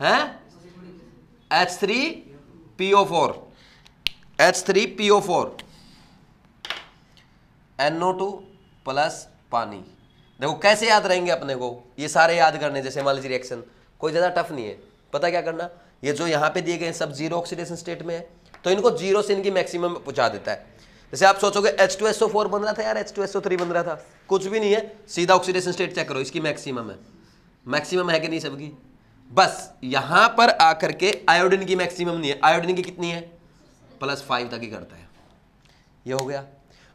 हैं? H3PO4 H3PO4 NO2 प्लस पानी। देखो, कैसे याद रहेंगे अपने को? ये सारे याद करने, जैसे मान लीजिए रिएक्शन कोई ज़्यादा टफ नहीं है। पता क्या करना? ये जो यहाँ पे दिए गए सब ज़ीरो ऑक्सीडेशन स्टेट में है तो इनको ज़ीरो से इनकी मैक्सिमम पहुँचा देता है। जैसे आप सोचोगे H2SO4 बन रहा था यार H2SO3 बन रहा था। कुछ भी नहीं है, सीधा ऑक्सीडेशन स्टेट चेक करो, इसकी मैक्सिमम है। मैक्सिमम है कि नहीं सबकी? बस, यहाँ पर आकर के आयोडीन की मैक्सिमम नहीं है। आयोडीन की कितनी है? प्लस फाइव तक ही करता है। ये हो गया।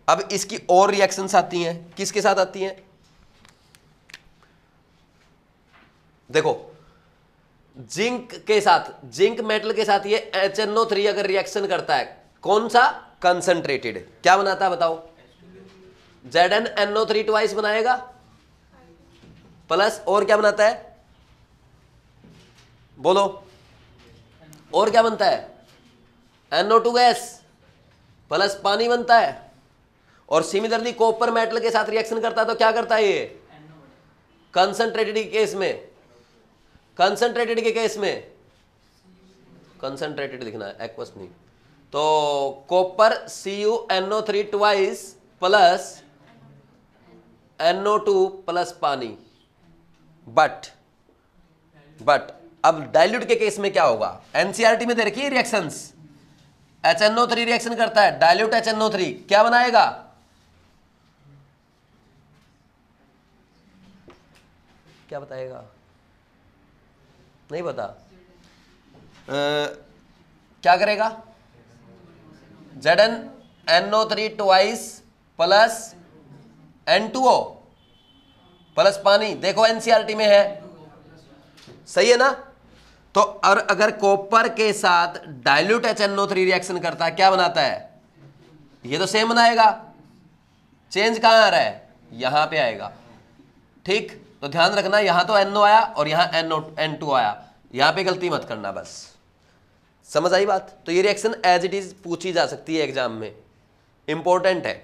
अब इसकी और रिएक्शंस आती हैं। किसके साथ आती हैं? देखो, जिंक के साथ, जिंक मेटल के साथ ये एच एन ओ थ्री अगर रिएक्शन करता है, कौन सा? कंसंट्रेटेड क्या बनाता है बताओ? Z N N O three twice बनाएगा। प्लस और क्या बनाता है? बोलो। और क्या बनता है? NO2 गैस, प्लस पानी बनता है। और सिमिलरली कॉपर मेटल के साथ रिएक्शन करता है तो क्या करता है ये? कंसंट्रेटेड के केस में। कंसंट्रेटेड के केस में। कंसंट्रेटेड लिखना है एक्वस नहीं। तो copper C U NO three twice plus NO two plus पानी। बट बट अब डाइल्यूट के केस में क्या होगा? एनसीआरटी में दे रखी है reactions H N O three reaction करता है dilute H N O three क्या बनाएगा? क्या बताएगा? नहीं पता। क्या करेगा? Z N N O three twice plus N two O plus पानी। देखो एनसीआरटी में है। सही है ना? तो और अगर कॉपर के साथ dilute H N three reaction करता है, क्या बनाता है? ये तो सेम बनाएगा। चेंज कहाँ आ रहा है? यहाँ पे आएगा। ठीक? तो ध्यान रखना, यहाँ तो एनओ आया और यहाँ एनओ एन टू आया। यहाँ पे गलती मत करना बस। समझ आई बात? तो ये रिएक्शन एज इट इज़ पूछी जा सकती है एग्ज़ाम में। इंपॉर्टेंट है।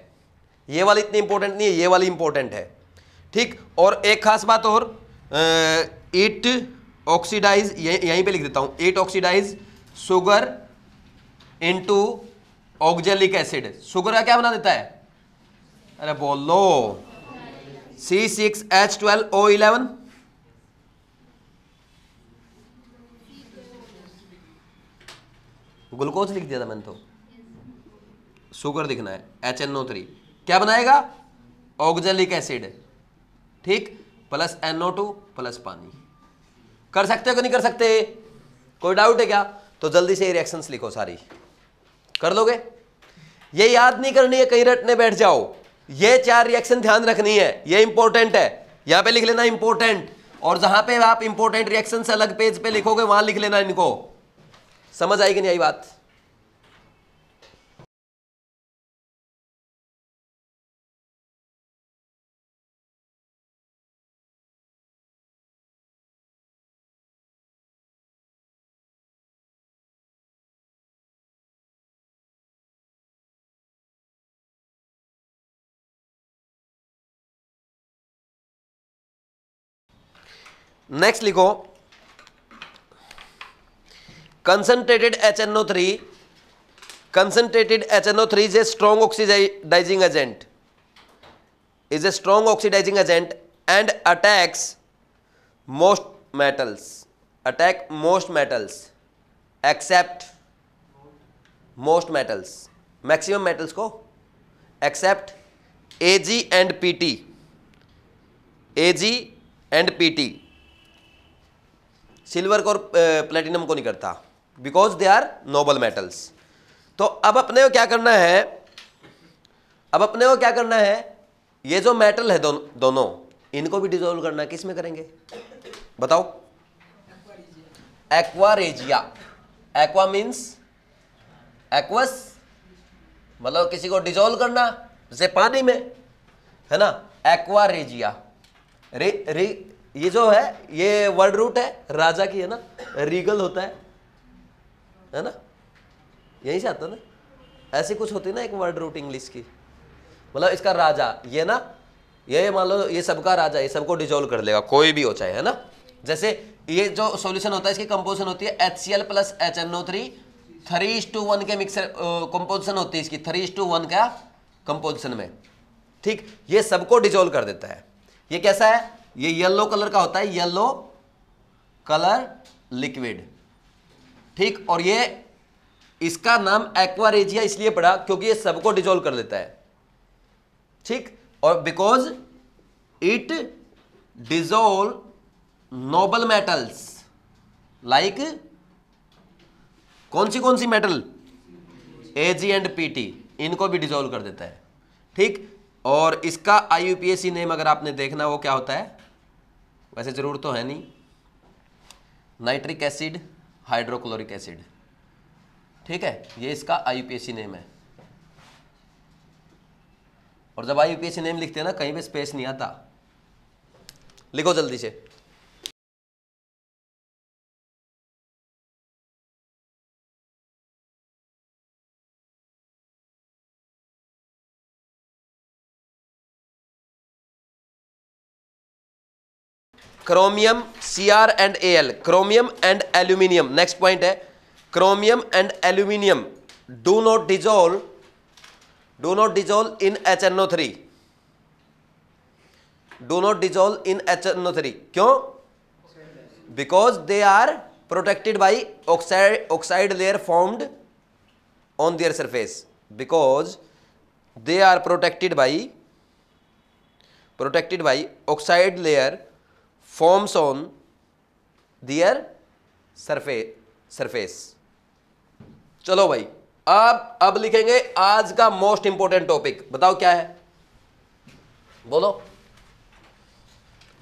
ये वाली इतनी इंपॉर्टेंट नहीं है, ये वाली इंपॉर्टेंट है। ठीक? और एक खास बात और इट ऑक्सीडाइज यहीं पे लिख देता हूँ it oxidise sugar into oxalic acid sugar का क्या बना देता है? अरे बोलो। C six H twelve O eleven glucose लिख दिया था मैंने तो। शुगर दिखना है एच एन ओ थ्री क्या बनाएगा? ऑक्जेलिक एसिड ठीक? प्लस एनओ टू प्लस पानी। कर सकते हो कि नहीं कर सकते? कोई डाउट है क्या? तो जल्दी से रिएक्शन लिखो सारी। कर लोगे? ये याद नहीं करनी है, कहीं रटने बैठ जाओ। ये चार रिएक्शन ध्यान रखनी है। ये इंपॉर्टेंट है। यहाँ पे लिख लेना इंपॉर्टेंट और जहाँ पे आप इंपॉर्टेंट रिएक्शन अलग पेज पे लिखोगे, वहाँ लिख लेना इनको। समझ आएगी नहीं आई बात? नेक्स्ट लिखो। Concentrated H N O three concentrated H N O three is a strong oxidising agent is a strong oxidising agent and attacks most metals attack most metals except most metals maximum metals को? Except A G and P T A G and P T silver को और platinum को नहीं करता because they are noble metals तो अब अपने को क्या करना है? अब अपने को क्या करना है? ये जो मेटल है दो, दोनों इनको भी डिजोल्व करना किसमें करेंगे? बताओ। एक्वारेजिया एक्वा मीन्स एक्वस मतलब किसी को डिजोल्व करना जैसे पानी में है ना? एक्वारेजिया रे, रे ये जो है, ये वर्ड रूट है, राजा की है ना रीगल होता है है ना? यहीं से आता ना? ऐसी कुछ होती है ना एक वर्ड रूट इंग्लिश की। मतलब इसका राजा, ये ना, ये मान लो, ये सबका राजा, ये सबको डिजोल्व कर लेगा, कोई भी हो चाहे, है ना? जैसे ये जो सॉल्यूशन होता है, इसकी कंपोजिशन होती है H C L plus H N O three three two one के मिक्सर कंपोजिशन होती है इसकी थ्री टू वन का कंपोजिशन में। ठीक? ये सबको डिजोल्व कर देता है। ये कैसा है? ये येलो कलर का होता है येलो कलर लिक्विड ठीक? और ये इसका नाम एक्वारेजिया इसलिए पड़ा क्योंकि ये सबको डिजोल्व कर देता है। ठीक? और because it dissolve noble metals like कौन सी कौन सी मेटल एजी एंड पीटी इनको भी डिजोल्व कर देता है। ठीक? और इसका आईयूपीएसी नेम अगर आपने देखना वो क्या होता है? वैसे ज़रूर तो है नहीं। Nitric acid, hydrochloric acid. ठीक है, ये इसका आईयूपीएसी नेम है। और जब आईयूपीएसी नेम लिखते हैं ना, कहीं पे स्पेस नहीं आता। लिखो जल्दी से। Chromium C R and A L chromium and aluminium next point है. Chromium and aluminium do not dissolve do not dissolve in H N O three do not dissolve in H N O three क्यों? Because they are protected by oxide oxide layer formed on their surface because they are protected by protected by oxide layer forms on their surface surface. चलो भाई, अब अब लिखेंगे आज का most important topic बताओ क्या है? बोलो।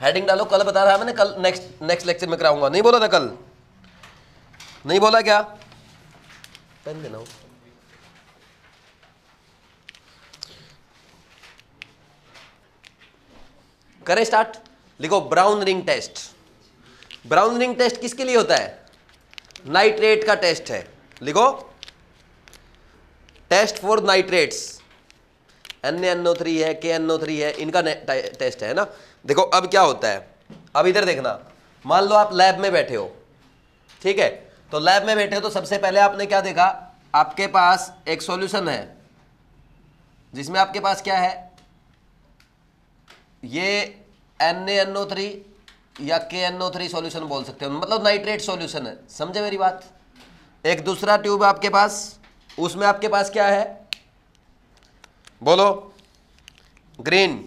हेडिंग डालो, कल बता रहा है मैंने, कल नेक्स्ट नेक्स्ट लेक्चर में कराऊँगा। नहीं बोला था कल। नहीं बोला क्या? पेन देना। करें स्टार्ट लिखो, brown ring test. Brown ring test किसके लिए होता है? नाइट्रेट का टेस्ट है। लिखो, test for nitrates. N N O three है के एन ओ थ्री है, इनका टेस्ट है ना? देखो, अब क्या होता है? अब इधर देखना। मान लो आप लैब में बैठे हो, ठीक है? तो लैब में बैठे हो तो सबसे पहले आपने क्या देखा? आपके पास एक सॉल्यूशन है। जिसमें आपके पास क्या है? ये एन एन ओ थ्री या के ओ थ्री सोल्यूशन बोल सकते हो। मतलब नाइट्रेट सॉल्यूशन है। समझे मेरी बात? एक दूसरा ट्यूब आपके पास, उसमें आपके पास क्या है? बोलो। Green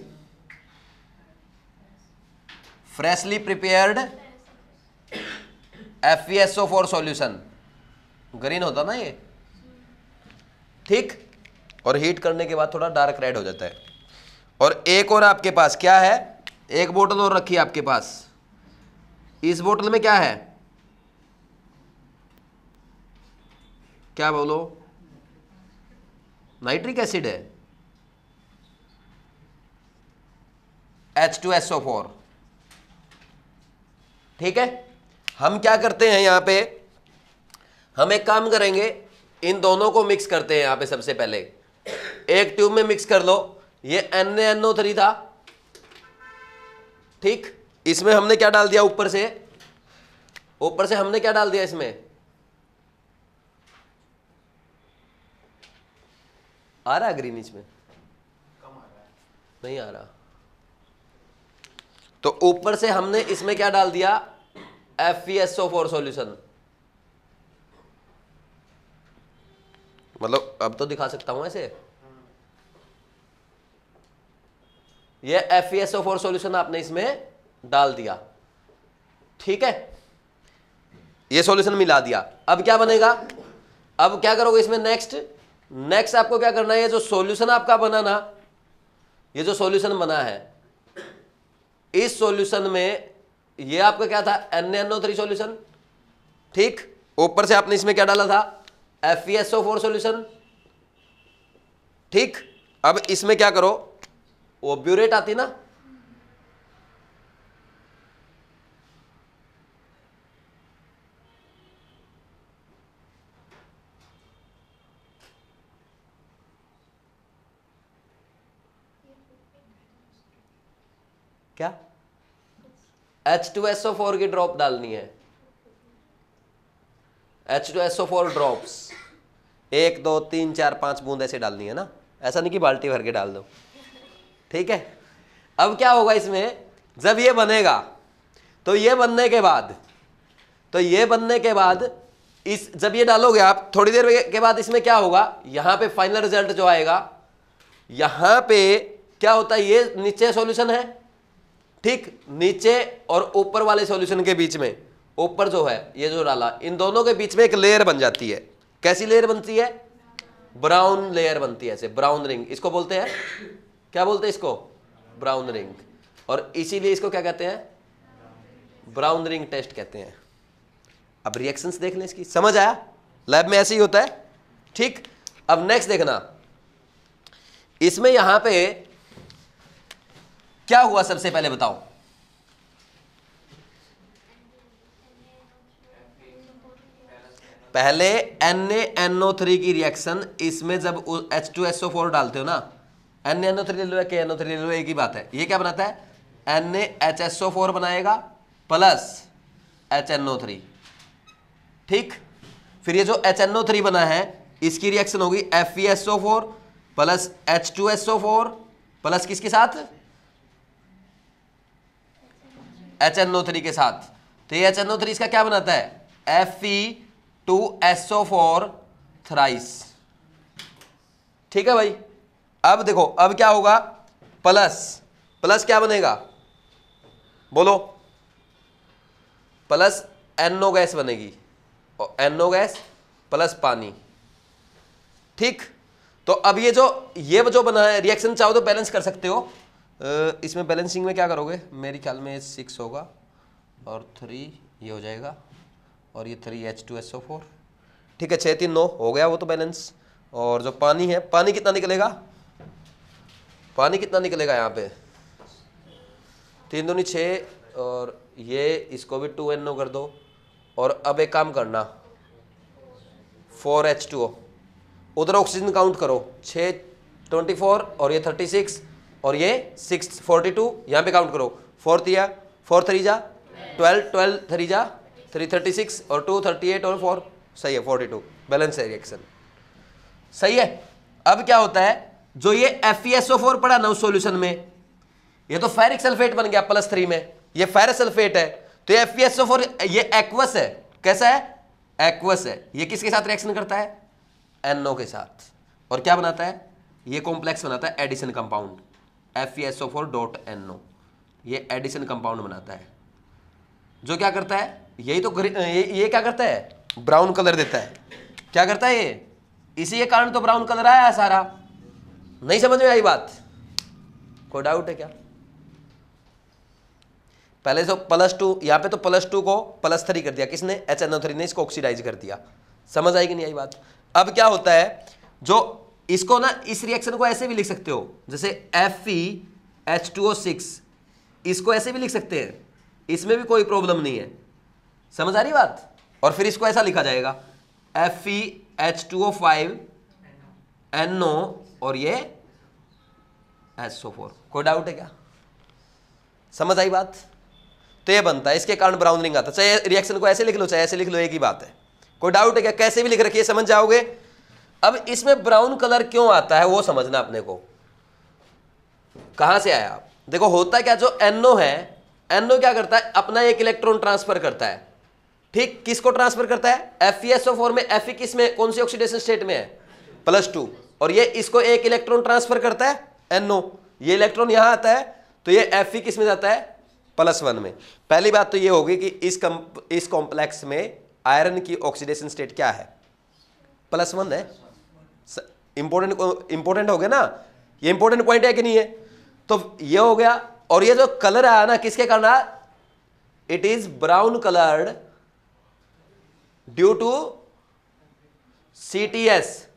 freshly prepared F S O four solution green होता ना ये? ठीक? और हीट करने के बाद थोड़ा डार्क रेड हो जाता है। और एक और आपके पास क्या है? एक बोतल और रखी आपके पास। इस बोतल में क्या है? क्या बोलो? नाइट्रिक एसिड है। H two S O four ठीक है? हम क्या करते हैं यहाँ पे? हम एक काम करेंगे, इन दोनों को मिक्स करते हैं यहाँ पे सबसे पहले। एक ट्यूब में मिक्स कर लो। ये एन एन ओ थ्री था। ठीक? इसमें हमने क्या डाल दिया ऊपर से? ऊपर से हमने क्या डाल दिया इसमें? आ रहा है ग्रीन इसमें? नहीं आ रहा। तो ऊपर से हमने इसमें क्या डाल दिया? F S O four solution मतलब अब तो दिखा सकता हूँ ऐसे? ये F S O four solution आपने इसमें डाल दिया। ठीक है? ये सॉल्यूशन मिला दिया। अब क्या बनेगा? अब क्या करोगे इसमें नेक्स्ट नेक्स्ट आपको क्या करना है? जो सॉल्यूशन आपका बना ना, ये जो सॉल्यूशन बना है, इस सॉल्यूशन में ये आपका क्या था? N N O three solution ठीक? ऊपर से आपने इसमें क्या डाला था? F S O four solution ठीक? अब इसमें क्या करो? वो ब्यूरेट आती ना। क्या? H two S O four की ड्रॉप डालनी है। H two S O four drops एक, दो, तीन, चार, पाँच बूंद ऐसे डालनी है ना। ऐसा नहीं कि बाल्टी भर के डाल दो। ठीक है? अब क्या होगा इसमें? जब ये बनेगा तो ये बनने के बाद तो ये बनने के बाद इस, जब ये डालोगे आप, थोड़ी देर के बाद इसमें क्या होगा? यहाँ पे फाइनल रिज़ल्ट जो आएगा, यहाँ पे क्या होता है, ये नीचे सॉल्यूशन है। ठीक? नीचे और ऊपर वाले सॉल्यूशन के बीच में, ऊपर जो है, ये जो डाला, इन दोनों के बीच में एक लेयर बन जाती है। कैसी लेयर बनती है? ब्राउन लेयर बनती है ऐसे ब्राउन रिंग इसको बोलते हैं? क्या बोलते हैं इसको? ब्राउन रिंग और इसीलिए इसको क्या कहते हैं? ब्राउन रिंग टेस्ट कहते हैं। अब रिएक्शंस देख लें इसकी। समझ आया? लैब में ऐसे ही होता है। ठीक? अब नेक्स्ट देखना। इसमें यहाँ पे क्या हुआ सबसे पहले बताओ? पहले एन एन ओ थ्री की रिएक्शन इसमें जब एच टू ओ फोर डालते हो ना एन एन ओ थ्री ले लो के एन ओ थ्री ले लो, एक ही बात है। ये क्या बनाता है? N H S O four बनाएगा plus H N O three ठीक? फिर ये जो एच एन ओ थ्री बना है, इसकी रिएक्शन होगी F E S O four plus H two S O four plus किसके साथ? एच एन ओ थ्री के साथ। तो ये एच एन ओ थ्री इसका क्या बनाता है? F E two S O four thrice ठीक है भाई? अब देखो, अब क्या होगा? प्लस। प्लस क्या बनेगा? बोलो। प्लस एनो गैस बनेगी। और एनओ गैस प्लस पानी। ठीक? तो अब ये जो ये जो बना है रिएक्शन चाहो तो बैलेंस कर सकते हो। इसमें बैलेंसिंग में क्या करोगे? मेरे ख्याल में सिक्स होगा। और थ्री ये हो जाएगा। और ये three H two S O four ठीक है छः तीन नौ, हो गया वो तो बैलेंस और जो पानी है, पानी कितना निकलेगा? पानी कितना निकलेगा यहाँ पे? तीन दूनी छः और ये इसको भी टू एन ओ कर दो। और अब एक काम करना। Four H two O. उधर ऑक्सीजन काउंट करो। छः ट्वेंटी फोर और ये थर्टी सिक्स और ये सिक्स फोर्टी टू, यहाँ पे काउंट करो। फोर दिया, फोर थ्री जा, ट्वेल्व ट्वेल्व थ्री जा, थ्री थर्टी सिक्स और टू थर्टी एट और फोर। सही है, फोर्टी टू। बैलेंस है, रिएक्शन। सही है? अब क्या होता है? जो ये एफ़ e फोर पड़ा ना उस सॉल्यूशन में ये तो फेरिक सल्फेट बन गया प्लस थ्री में। ये फेरस सल्फेट है तो ये एफ़ फोर ये एक्वस है। कैसा है? एक्वस है। ये किसके साथ रिएक्शन करता है? एनओ के साथ। और क्या बनाता है? ये कॉम्प्लेक्स बनाता है addition compound F four dot N O ये एडिशन कंपाउंड बनाता है। जो क्या करता है? यही तो ये, ये क्या करता है? ब्राउन कलर देता है। क्या करता है ये? इसी के कारण तो ब्राउन कलर आया सारा। नहीं समझ में आई बात? कोई डाउट है क्या? पहले तो प्लस टू यहाँ पे तो प्लस टू को प्लस थ्री कर दिया। किसने? एच एन ओ थ्री ने इसको ऑक्सीडाइज कर दिया। समझ आई कि नहीं आई बात? अब क्या होता है, जो इसको ना, इस रिएक्शन को ऐसे भी लिख सकते हो, जैसे F E H two O six इसको ऐसे भी लिख सकते हैं। इसमें भी कोई प्रॉब्लम नहीं है। समझ आ रही बात? और फिर इसको ऐसा लिखा जाएगा F E H two O five N O और ये एच ओ फोर कोई डाउट है क्या समझ आई बात तो ये बनता है इसके कारण ब्राउन रिंग आता चाहे रिएक्शन को ऐसे लिख लो चाहे ऐसे लिख लो एक ही बात है कोई डाउट है क्या कैसे भी लिख रखिए समझ जाओगे अब इसमें ब्राउन कलर क्यों आता है वो समझना अपने को कहाँ से आया आप देखो होता क्या जो एनओ है एनओ क्या करता है अपना एक इलेक्ट्रॉन ट्रांसफ़र करता है ठीक किसको ट्रांसफ़र करता है एफ़ फोर में एफ़ किसमें कौन सी ऑक्सीडेशन स्टेट में है प्लस टू और ये इसको एक इलेक्ट्रॉन ट्रांसफ़र करता है एनओ ये इलेक्ट्रॉन यहाँ आता है तो ये एफ़ ई किसमें जाता है? प्लस वन में। पहली बात तो ये होगी कि इस कम, इस कॉम्प्लेक्स में आयरन की ऑक्सीडेशन स्टेट क्या है? प्लस वन है। इंपॉर्टेंट इंपॉर्टेंट हो गया ना? ये इंपॉर्टेंट पॉइंट है कि नहीं है? तो ये हो गया और ये जो कलर आया ना किसके कारण आया? It is brown coloured due to CTS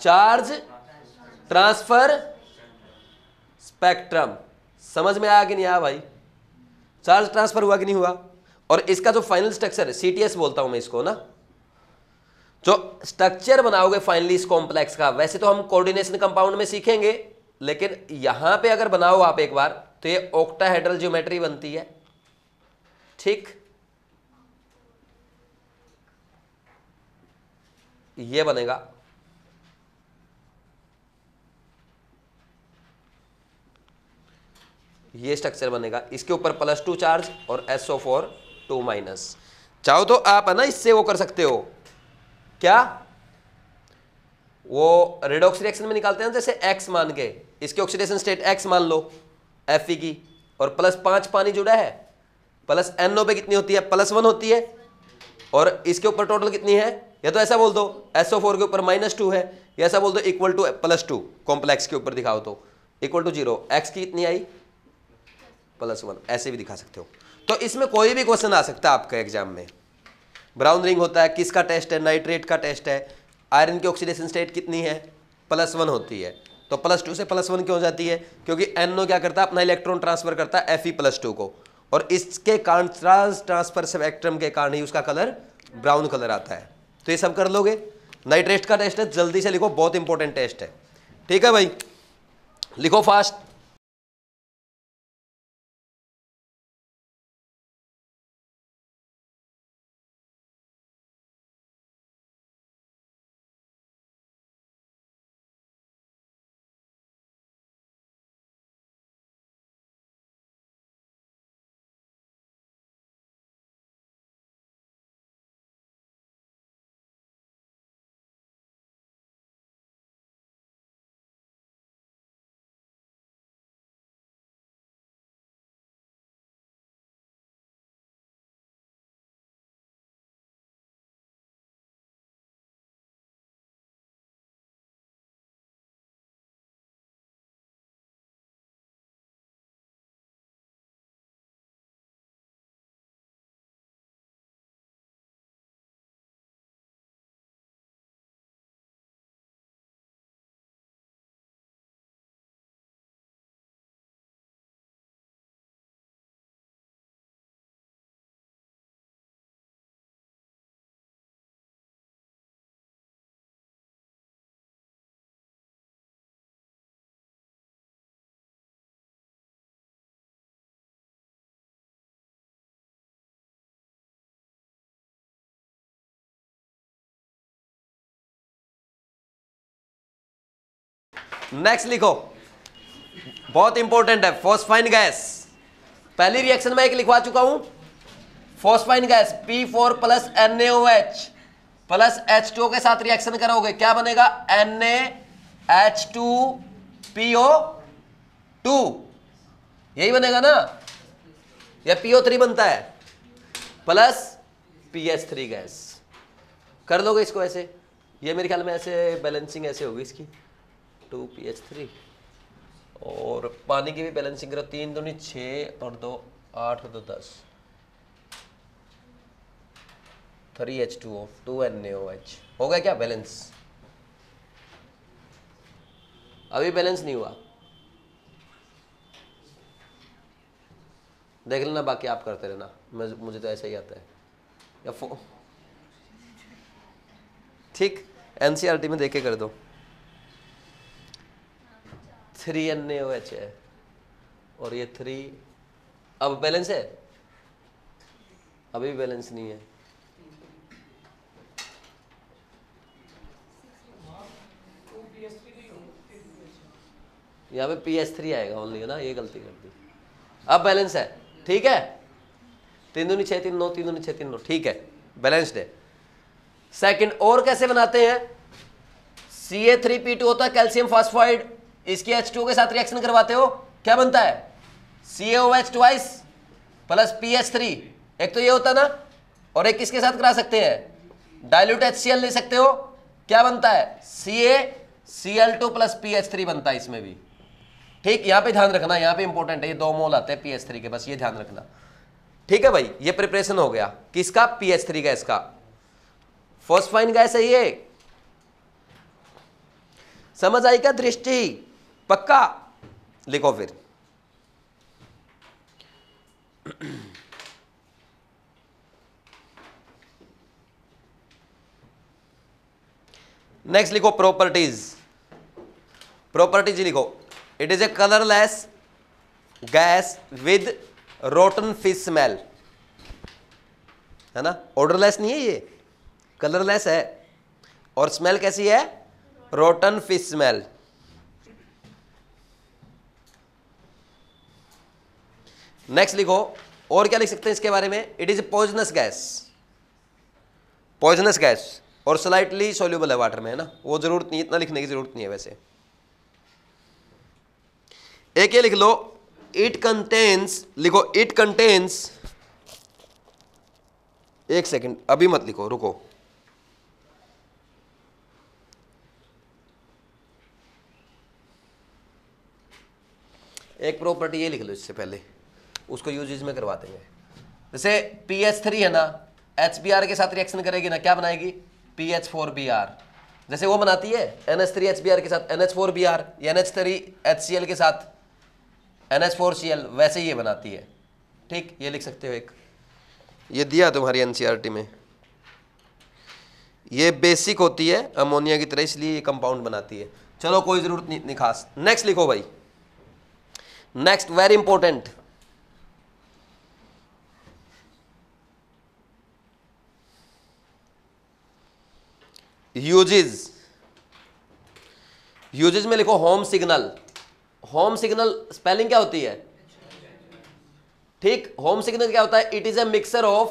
charge transfer spectrum. समझ में आया कि नहीं आया भाई? चार्ज ट्रांसफ़र हुआ कि नहीं हुआ? और इसका जो फाइनल स्ट्रक्चर है सीटीएस बोलता हूँ मैं इसको, ना? जो स्ट्रक्चर बनाओगे फाइनली इस कॉम्प्लेक्स का, वैसे तो हम कोऑर्डिनेशन कंपाउंड में सीखेंगे, लेकिन यहाँ पे अगर बनाओ आप एक बार तो ये ऑक्टाहेड्रल ज्योमेट्री बनती है। ठीक? ये बनेगा। ये स्ट्रक्चर बनेगा। इसके ऊपर प्लस टू चार्ज और एसओ फोर टू माइनस। चाहो तो आप है ना, इससे वो कर सकते हो। क्या? वो रेडॉक्स रिएक्शन में निकालते हैं जैसे एक्स मान के। इसके ऑक्सीडेशन स्टेट एक्स मान लो एफ़ की। और प्लस पाँच पानी जुड़ा है। प्लस एनओ पे कितनी होती है? प्लस वन होती है। और इसके ऊपर टोटल कितनी है? या तो ऐसा बोल दो एसओ फोर के ऊपर माइनस टू है, या ऐसा बोल दो equal to plus two complex के ऊपर दिखाओ तो। इक्वल टू ज़ीरो एक्स की कितनी आई? प्लस वन ऐसे भी दिखा सकते हो। तो इसमें कोई भी क्वेश्चन आ सकता है आपका एग्ज़ाम में। ब्राउन रिंग होता है, किसका टेस्ट है नाइट्रेट का टेस्ट है आयरन की ऑक्सीडेशन स्टेट कितनी है? प्लस वन होती है। तो प्लस टू से प्लस वन क्यों जाती है? क्योंकि एनओ क्या करता है? अपना इलेक्ट्रॉन ट्रांसफ़र करता है एफ़ ई प्लस टू को। और इसके कारण ट्रांसफ़र स्पेक्ट्रम के कारण ही उसका कलर ब्राउन कलर आता है। तो ये सब कर लोगे। नाइट्रेट का टेस्ट है, जल्दी से लिखो, बहुत इंपॉर्टेंट टेस्ट है। ठीक है भाई? लिखो फास्ट नेक्स्ट लिखो। बहुत इंपॉर्टेंट है फोस्फाइन गैस पहली रिएक्शन में एक लिखवा चुका हूँ। Phosphine gas P four plus N H plus H two के साथ रिएक्शन करोगे, क्या बनेगा? एन एच टू टू यही बनेगा ना? या पीओ थ्री बनता है। Plus P H three gas कर लोगे इसको ऐसे? ये मेरे ख्याल में ऐसे बैलेंसिंग ऐसे होगी इसकी। Two P H three. और पानी की भी बैलेंसिंग करो, तीन दूनी छः और दो आठ और दो दस। Three H two O two N A O H हो गया क्या बैलेंस अभी बैलेंस नहीं हुआ। देख लेना, बाकी आप करते रहना। मुझे तो ऐसा ही आता है। या फो ठीक एनसीईआरटी में देख के कर दो। थ्री एन ए एच है और ये थ्री अब बैलेंस है? अभी बैलेंस नहीं है। यहाँ पे पी एस थ्री आएगा ओनली है ना? ये गलती कर दी। अब बैलेंस है। ठीक है? तीन दूनी छः तीन नौ, तीन दूनी छः तीन नौ। ठीक है। बैलेंस्ड है। सेकंड और कैसे बनाते हैं? C A three P two होता है कैल्शियम फॉस्फाइड इसकी एच के साथ रिएक्शन करवाते हो? क्या बनता है? C O H twice plus P H three एक तो ये होता ना, और एक किसके साथ करा सकते हैं? डायल्यूट एच सी एल ले सकते हो। क्या बनता है? C A C L two plus P H three बनता है इसमें भी। ठीक, यहाँ पे ध्यान रखना, यहाँ पे इंपॉर्टेंट है, ये दो मोल आते हैं पी एच थ्री के, बस ये ध्यान रखना। ठीक है भाई, ये प्रिपरेशन हो गया। किसका? पी एच थ्री गैस का फोस्फाइन गैस है। ये समझ आई क्या दृष्टि? पक्का? लिखो फिर। नेक्स्ट लिखो प्रॉपर्टीज़ प्रॉपर्टीज़ लिखो। It is a colourless gas with rotten fish smell है ना? ऑर्डरलेस नहीं है ये। कलरलेस है। और स्मेल कैसी है? रोटन फ़िश स्मेल नेक्स्ट लिखो, और क्या लिख सकते हैं इसके बारे में? It is a poisonous gas poisonous gas और स्लाइटली सोल्यूबल है वाटर में, है ना? वो ज़रूरत नहीं, इतना लिखने की ज़रूरत नहीं है वैसे। एक ये लिख लो इट कंटेन्स लिखो इट कंटेन्स एक सेकंड अभी मत लिखो, रुको। एक प्रॉपर्टी ये लिख लो इससे पहले। उसको यूज़ में करवा देंगे जैसे पी एच थ्री है ना एच बी आर के साथ रिएक्शन करेगी ना, क्या बनाएगी? P H four B R जैसे वो बनाती है N H three H B R के साथ N H four B R N H three H C L के साथ N H four C L वैसे ही ये बनाती है। ठीक, ये लिख सकते हो एक। ये दिया तुम्हारी एन सी आर टी में। ये बेसिक होती है अमोनिया की तरह, इसलिए ये कंपाउंड बनाती है। चलो, कोई ज़रूरत नहीं खास। नेक्स्ट लिखो भाई। Next very important usages usages में लिखो home signal home signal spelling क्या होती है? ठीक होम सिग्नल क्या होता है? It is a mixture of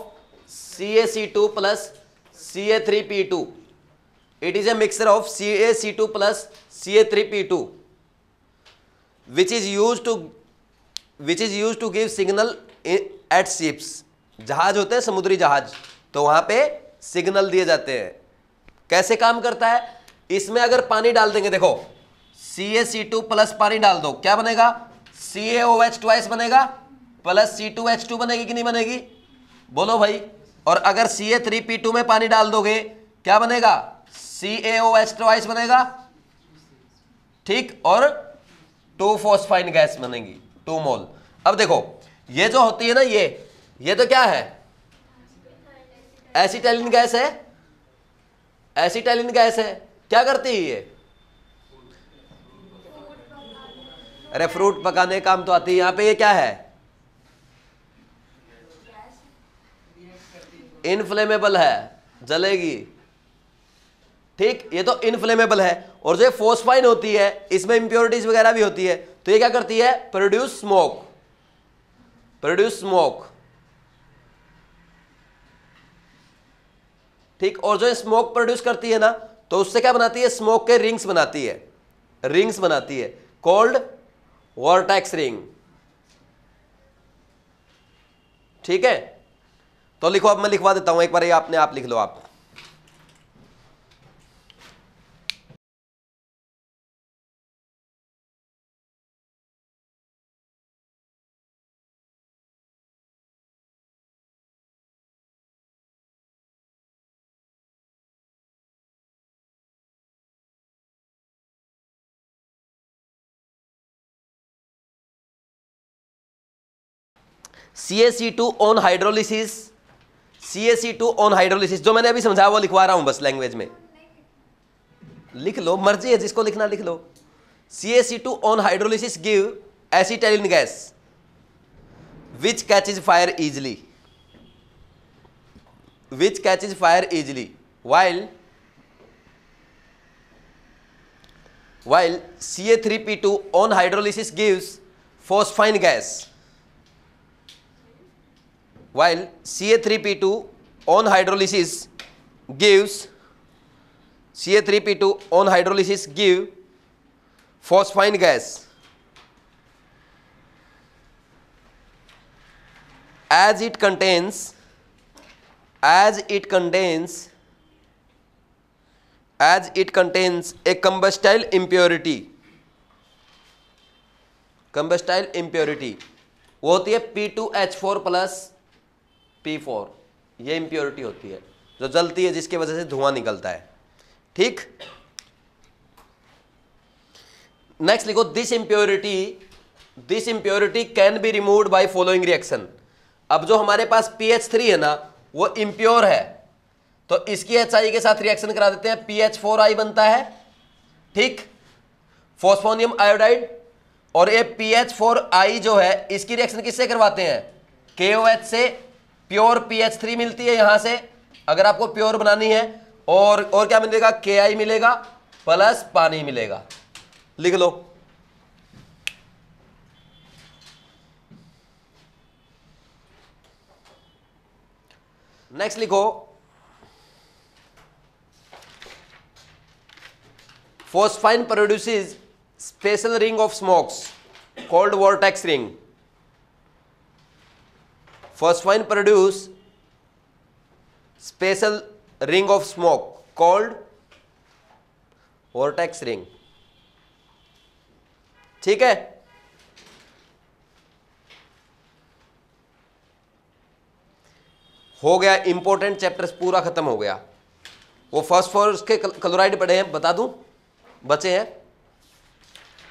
C A C two plus C A three P two it is a mixture of C A C two plus C A three P two which is use to which is use to give signal at ships जहाज़ होते हैं, समुद्री जहाज़. तो वहाँ पे signal दिए जाते हैं. कैसे काम करता है? इसमें अगर पानी डाल देंगे, देखो C A C two plus पानी डाल दो, क्या बनेगा? C A O H twice बनेगा plus C two H two बनेगी कि नहीं बनेगी? बोलो भाई, और अगर C A three P two में पानी डाल दोगे, क्या बनेगा? C A O H twice बनेगा। ठीक, और टू फोस्फाइन गैस बनेगी टू मोल अब देखो, ये जो होती है ना, ये ये तो क्या है? एसिटाइलिन गैस है। एसिटाइलिन गैस है? क्या करती है ये? अरे फ्रूट पकाने काम तो आती है, यहाँ पे ये क्या है? इनफ्लेमेबल है, जलेगी। ठीक, ये तो इनफ्लेमेबल है। और जो फोस्फाइन होती है, इसमें इंप्योरिटीज वगैरह भी होती है तो ये क्या करती है? प्रोड्यूस स्मोक प्रोड्यूस स्मोक ठीक, और जो स्मोक प्रोड्यूस करती है ना तो उससे क्या बनाती है? स्मोक के रिंग्स बनाती है। रिंग्स बनाती है। कोल्ड वॉरटैक्स रिंग ठीक है? तो लिखो, अब मैं लिखवा देता हूँ, एक बार ये आपने आप लिख लो आप। C A C two on hydrolysis C A C two on hydrolysis जो मैंने अभी समझाया वो लिखवा रहा हूँ बस लैंग्वेज में। लिख लो, मर्ज़ी है, जिसको लिखना लिख लो। C A C two on hydrolysis give acetylene gas which catches fire easily which catches fire easily while while Ca3P2 on hydrolysis gives phosphine gas while Ca3P2 on hydrolysis gives Ca3P2 on hydrolysis give phosphine gas as it contains as it contains as it contains a combustible impurity combustible impurity वो होती है P2H4 plus P four ये impurity होती है, जो जलती है, जिसकी वजह से धुआँ निकलता है। ठीक? नेक्स्ट लिखो this impurity this impurity can be removed by following reaction अब जो हमारे पास पी एच थ्री है ना, वो इम्प्योर है। तो इसकी एच आई के साथ रिएक्शन करा देते हैं। पी एच फोर आई बनता है। ठीक? फोस्फोनियम आयोडाइड और ये पी एच फोर आई जो है, इसकी रिएक्शन किससे करवाते हैं? के ओ एच से प्योर पी एच थ्री मिलती है यहाँ से, अगर आपको प्योर बनानी है, और और क्या मिलेगा? के आई मिलेगा, प्लस पानी मिलेगा। लिख लो। नेक्स्ट लिखो। Phosphine produces special ring of smokes called vortex ring phosphine produce special ring of smoke called vortex ring. ठीक है? हो गया इंपॉर्टेंट चैप्टर्स पूरा खत्म हो गया। वो फॉस्फोरस के क्लोराइड पड़े हैं, बता दूँ? बचे हैं?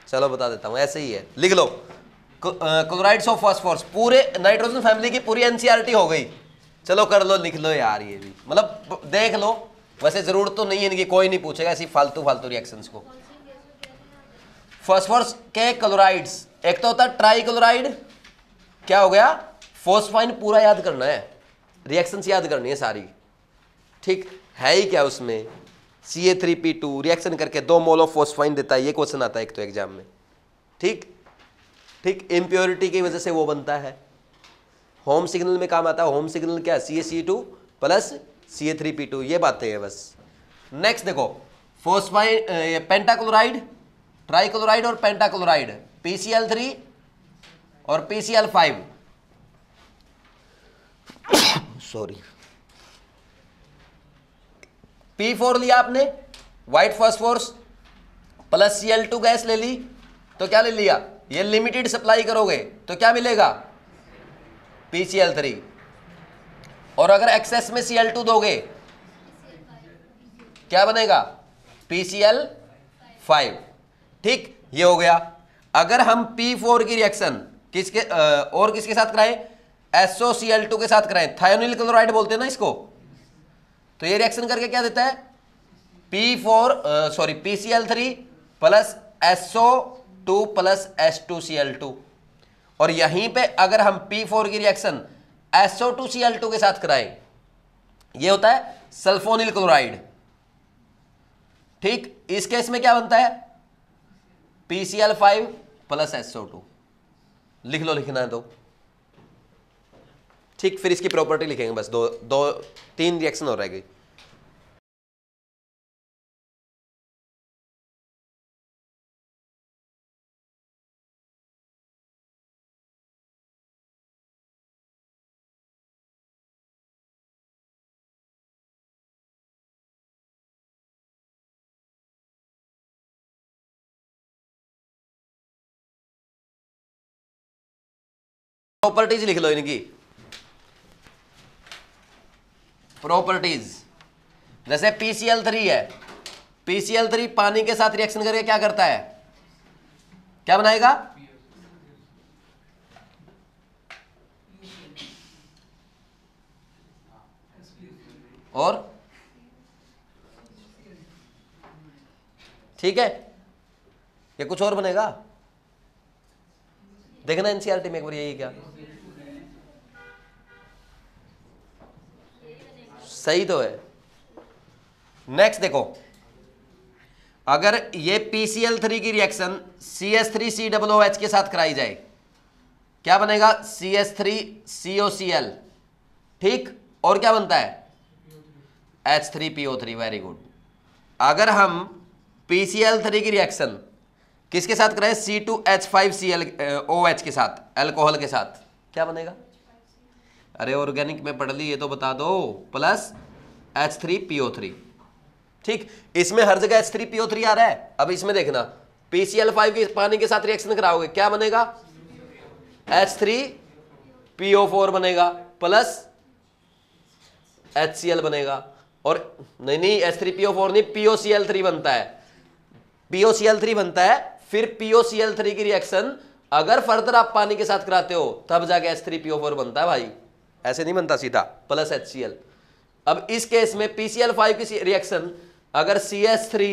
चलो बता देता हूँ, ऐसे ही है। लिख लो। क्लोराइड्स ऑफ़ फॉस्फोरस पूरे नाइट्रोजन फैमिली की पूरी एनसीईआरटी हो गई। चलो कर लो, लिख लो यार ये भी। मतलब देख लो। वैसे ज़रूरत तो नहीं है इनकी, कोई नहीं पूछेगा ऐसी फालतू फालतू रिएक्शंस को। फॉस्फोरस के क्लोराइड्स एक तो होता है ट्राई क्लोराइड क्या हो गया? फोस्फाइन पूरा याद करना है। रिएक्शंस याद करनी है सारी। ठीक, है ही क्या उसमें? C A three P two reaction करके दो मोल फोस्फाइन देता है, ये क्वेश्चन आता है एक तो एग्ज़ाम में। ठीक? ठीक इम्प्योरिटी की वजह से वो बनता है। होम सिग्नल में काम आता है होम सिग्नल क्या C A C two plus C A three P two ये बातें हैं बस। नेक्स्ट देखो फोस्फाइन पेंटाक्लोराइड ट्राइक्लोराइड और पेंटाक्लोराइड पीसीएल थ्री और PCl five sorry P four लिया आपने white phosphorus plus C L two gas ले ली तो क्या ले लिया? ये लिमिटेड सप्लाई करोगे तो क्या मिलेगा? पीसीएल थ्री और अगर एक्सेस में सी एल टू दोगे, क्या बनेगा? पीसीएल फाइव ठीक, ये हो गया. अगर हम पी फोर की रिएक्शन किसके और किसके साथ कराएँ? एसओ सी एल टू के साथ कराएँ. थायोनिल क्लोराइड बोलते हैं ना इसको? तो ये रिएक्शन करके क्या देता है? P four sorry PCl three plus SO two plus S two C L two. और यहीं पे अगर हम पी फोर की reaction SO two C L two के साथ कराएँ, ये होता है सल्फोनिल क्लोराइड। ठीक, इस केस में क्या बनता है? PCl five plus SO two. लिख लो, लिखना है तो। ठीक, फिर इसकी प्रॉपर्टी लिखेंगे बस, दो दो, तीन रिएक्शन हो रहेगी प्रॉपर्टीज़ लिख लो इनकी। प्रॉपर्टीज़ जैसे पीसीएल थ्री है। पीसीएल थ्री पानी के साथ रिएक्शन करके क्या करता है? क्या बनाएगा? और? ठीक है। ये कुछ और बनेगा? देखना एनसीआरटी में एक बार यही क्या? सही तो है। नेक्स्ट देखो। अगर ये पीसीएल थ्री की reaction C S three C double H के साथ कराई जाए, क्या बनेगा? C S three C O C L ठीक? और क्या बनता है? H three P O three very good अगर हम पीसीएल थ्री की रिएक्शन किसके साथ कराए? C two H five C L O H के साथ एल्कोहल के साथ। क्या बनेगा? अरे ऑर्गेनिक में पढ़ ली, ये तो बता दो। Plus H three PO three ठीक, इसमें हर जगह एच थ्री पीओ थ्री आ रहा है। अब इसमें देखना पीसीएल फाइव के पानी के साथ रिएक्शन कराओगे, क्या बनेगा? एच थ्री पीओ फोर बनेगा प्लस एच सी एल बनेगा। और नहीं नहीं एच थ्री पीओ फोर नहीं पीओ सी एल थ्री बनता है। पीओ सी एल थ्री बनता है फिर पीओसीएल थ्री की रिएक्शन अगर फर्दर आप पानी के साथ कराते हो तब जाके एच थ्री पीओ फोर बनता है भाई। ऐसे नहीं बनता सीधा। प्लस एच सी एल अब इस केस में पीसीएल फाइव की रिएक्शन अगर C S three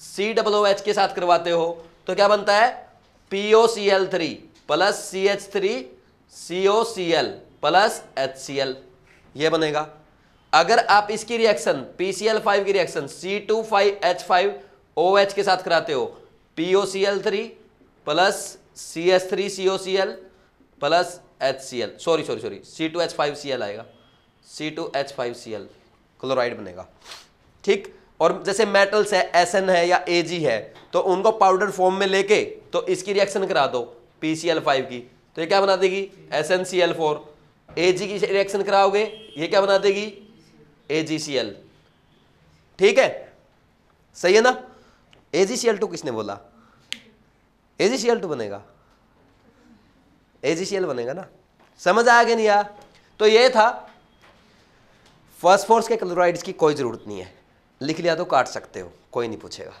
C double H के साथ करवाते हो तो क्या बनता है? PO C L three plus C H three C O C L plus H C L ये बनेगा। अगर आप इसकी रिएक्शन पीसीएल फाइव की reaction C two five H five O H के साथ कराते हो P O C L three plus C S three C O C L plus H C L sorry sorry sorry C two H five C L आएगा. C two H five C L chloride बनेगा. ठीक? और जैसे metals है S N है या A G है तो उनको पाउडर फॉर्म में लेके तो इसकी रिएक्शन करा दो पी सी एल फाइव की. तो ये क्या बना देगी? S N C L four A G की रिएक्शन कराओगे, ये क्या बना देगी? ए जी सी एल ठीक है? सही है ना? एजीसीएल टू किसने बोला? एजीसीएल टू बनेगा। एजीसीएल बनेगा ना? समझ आया गया नहीं आया? तो ये था फ़र्स्ट फोर्स के क्लोराइड्स की कोई ज़रूरत नहीं है। लिख लिया तो काट सकते हो, कोई नहीं पूछेगा।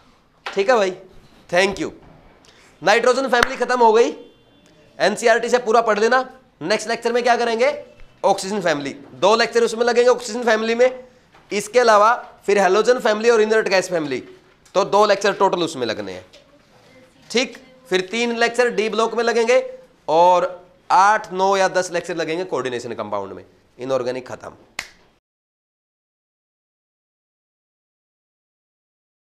ठीक है भाई? थैंक यू नाइट्रोजन फैमिली खत्म हो गई। एनसीईआरटी से पूरा पढ़ लेना। नेक्स्ट लेक्चर में क्या करेंगे? ऑक्सीजन फैमिली दो लेक्चर उसमें लगेंगे ऑक्सीजन फैमिली में। इसके अलावा फिर हेलोजन फैमिली और इनर्ट गैस फैमिली तो दो लेक्चर टोटल उसमें लगने हैं। ठीक? फिर तीन लेक्चर डी ब्लॉक में लगेंगे और आठ, नौ या दस लेक्चर लगेंगे कोऑर्डिनेशन कंपाउंड में। इनऑर्गेनिक खत्म।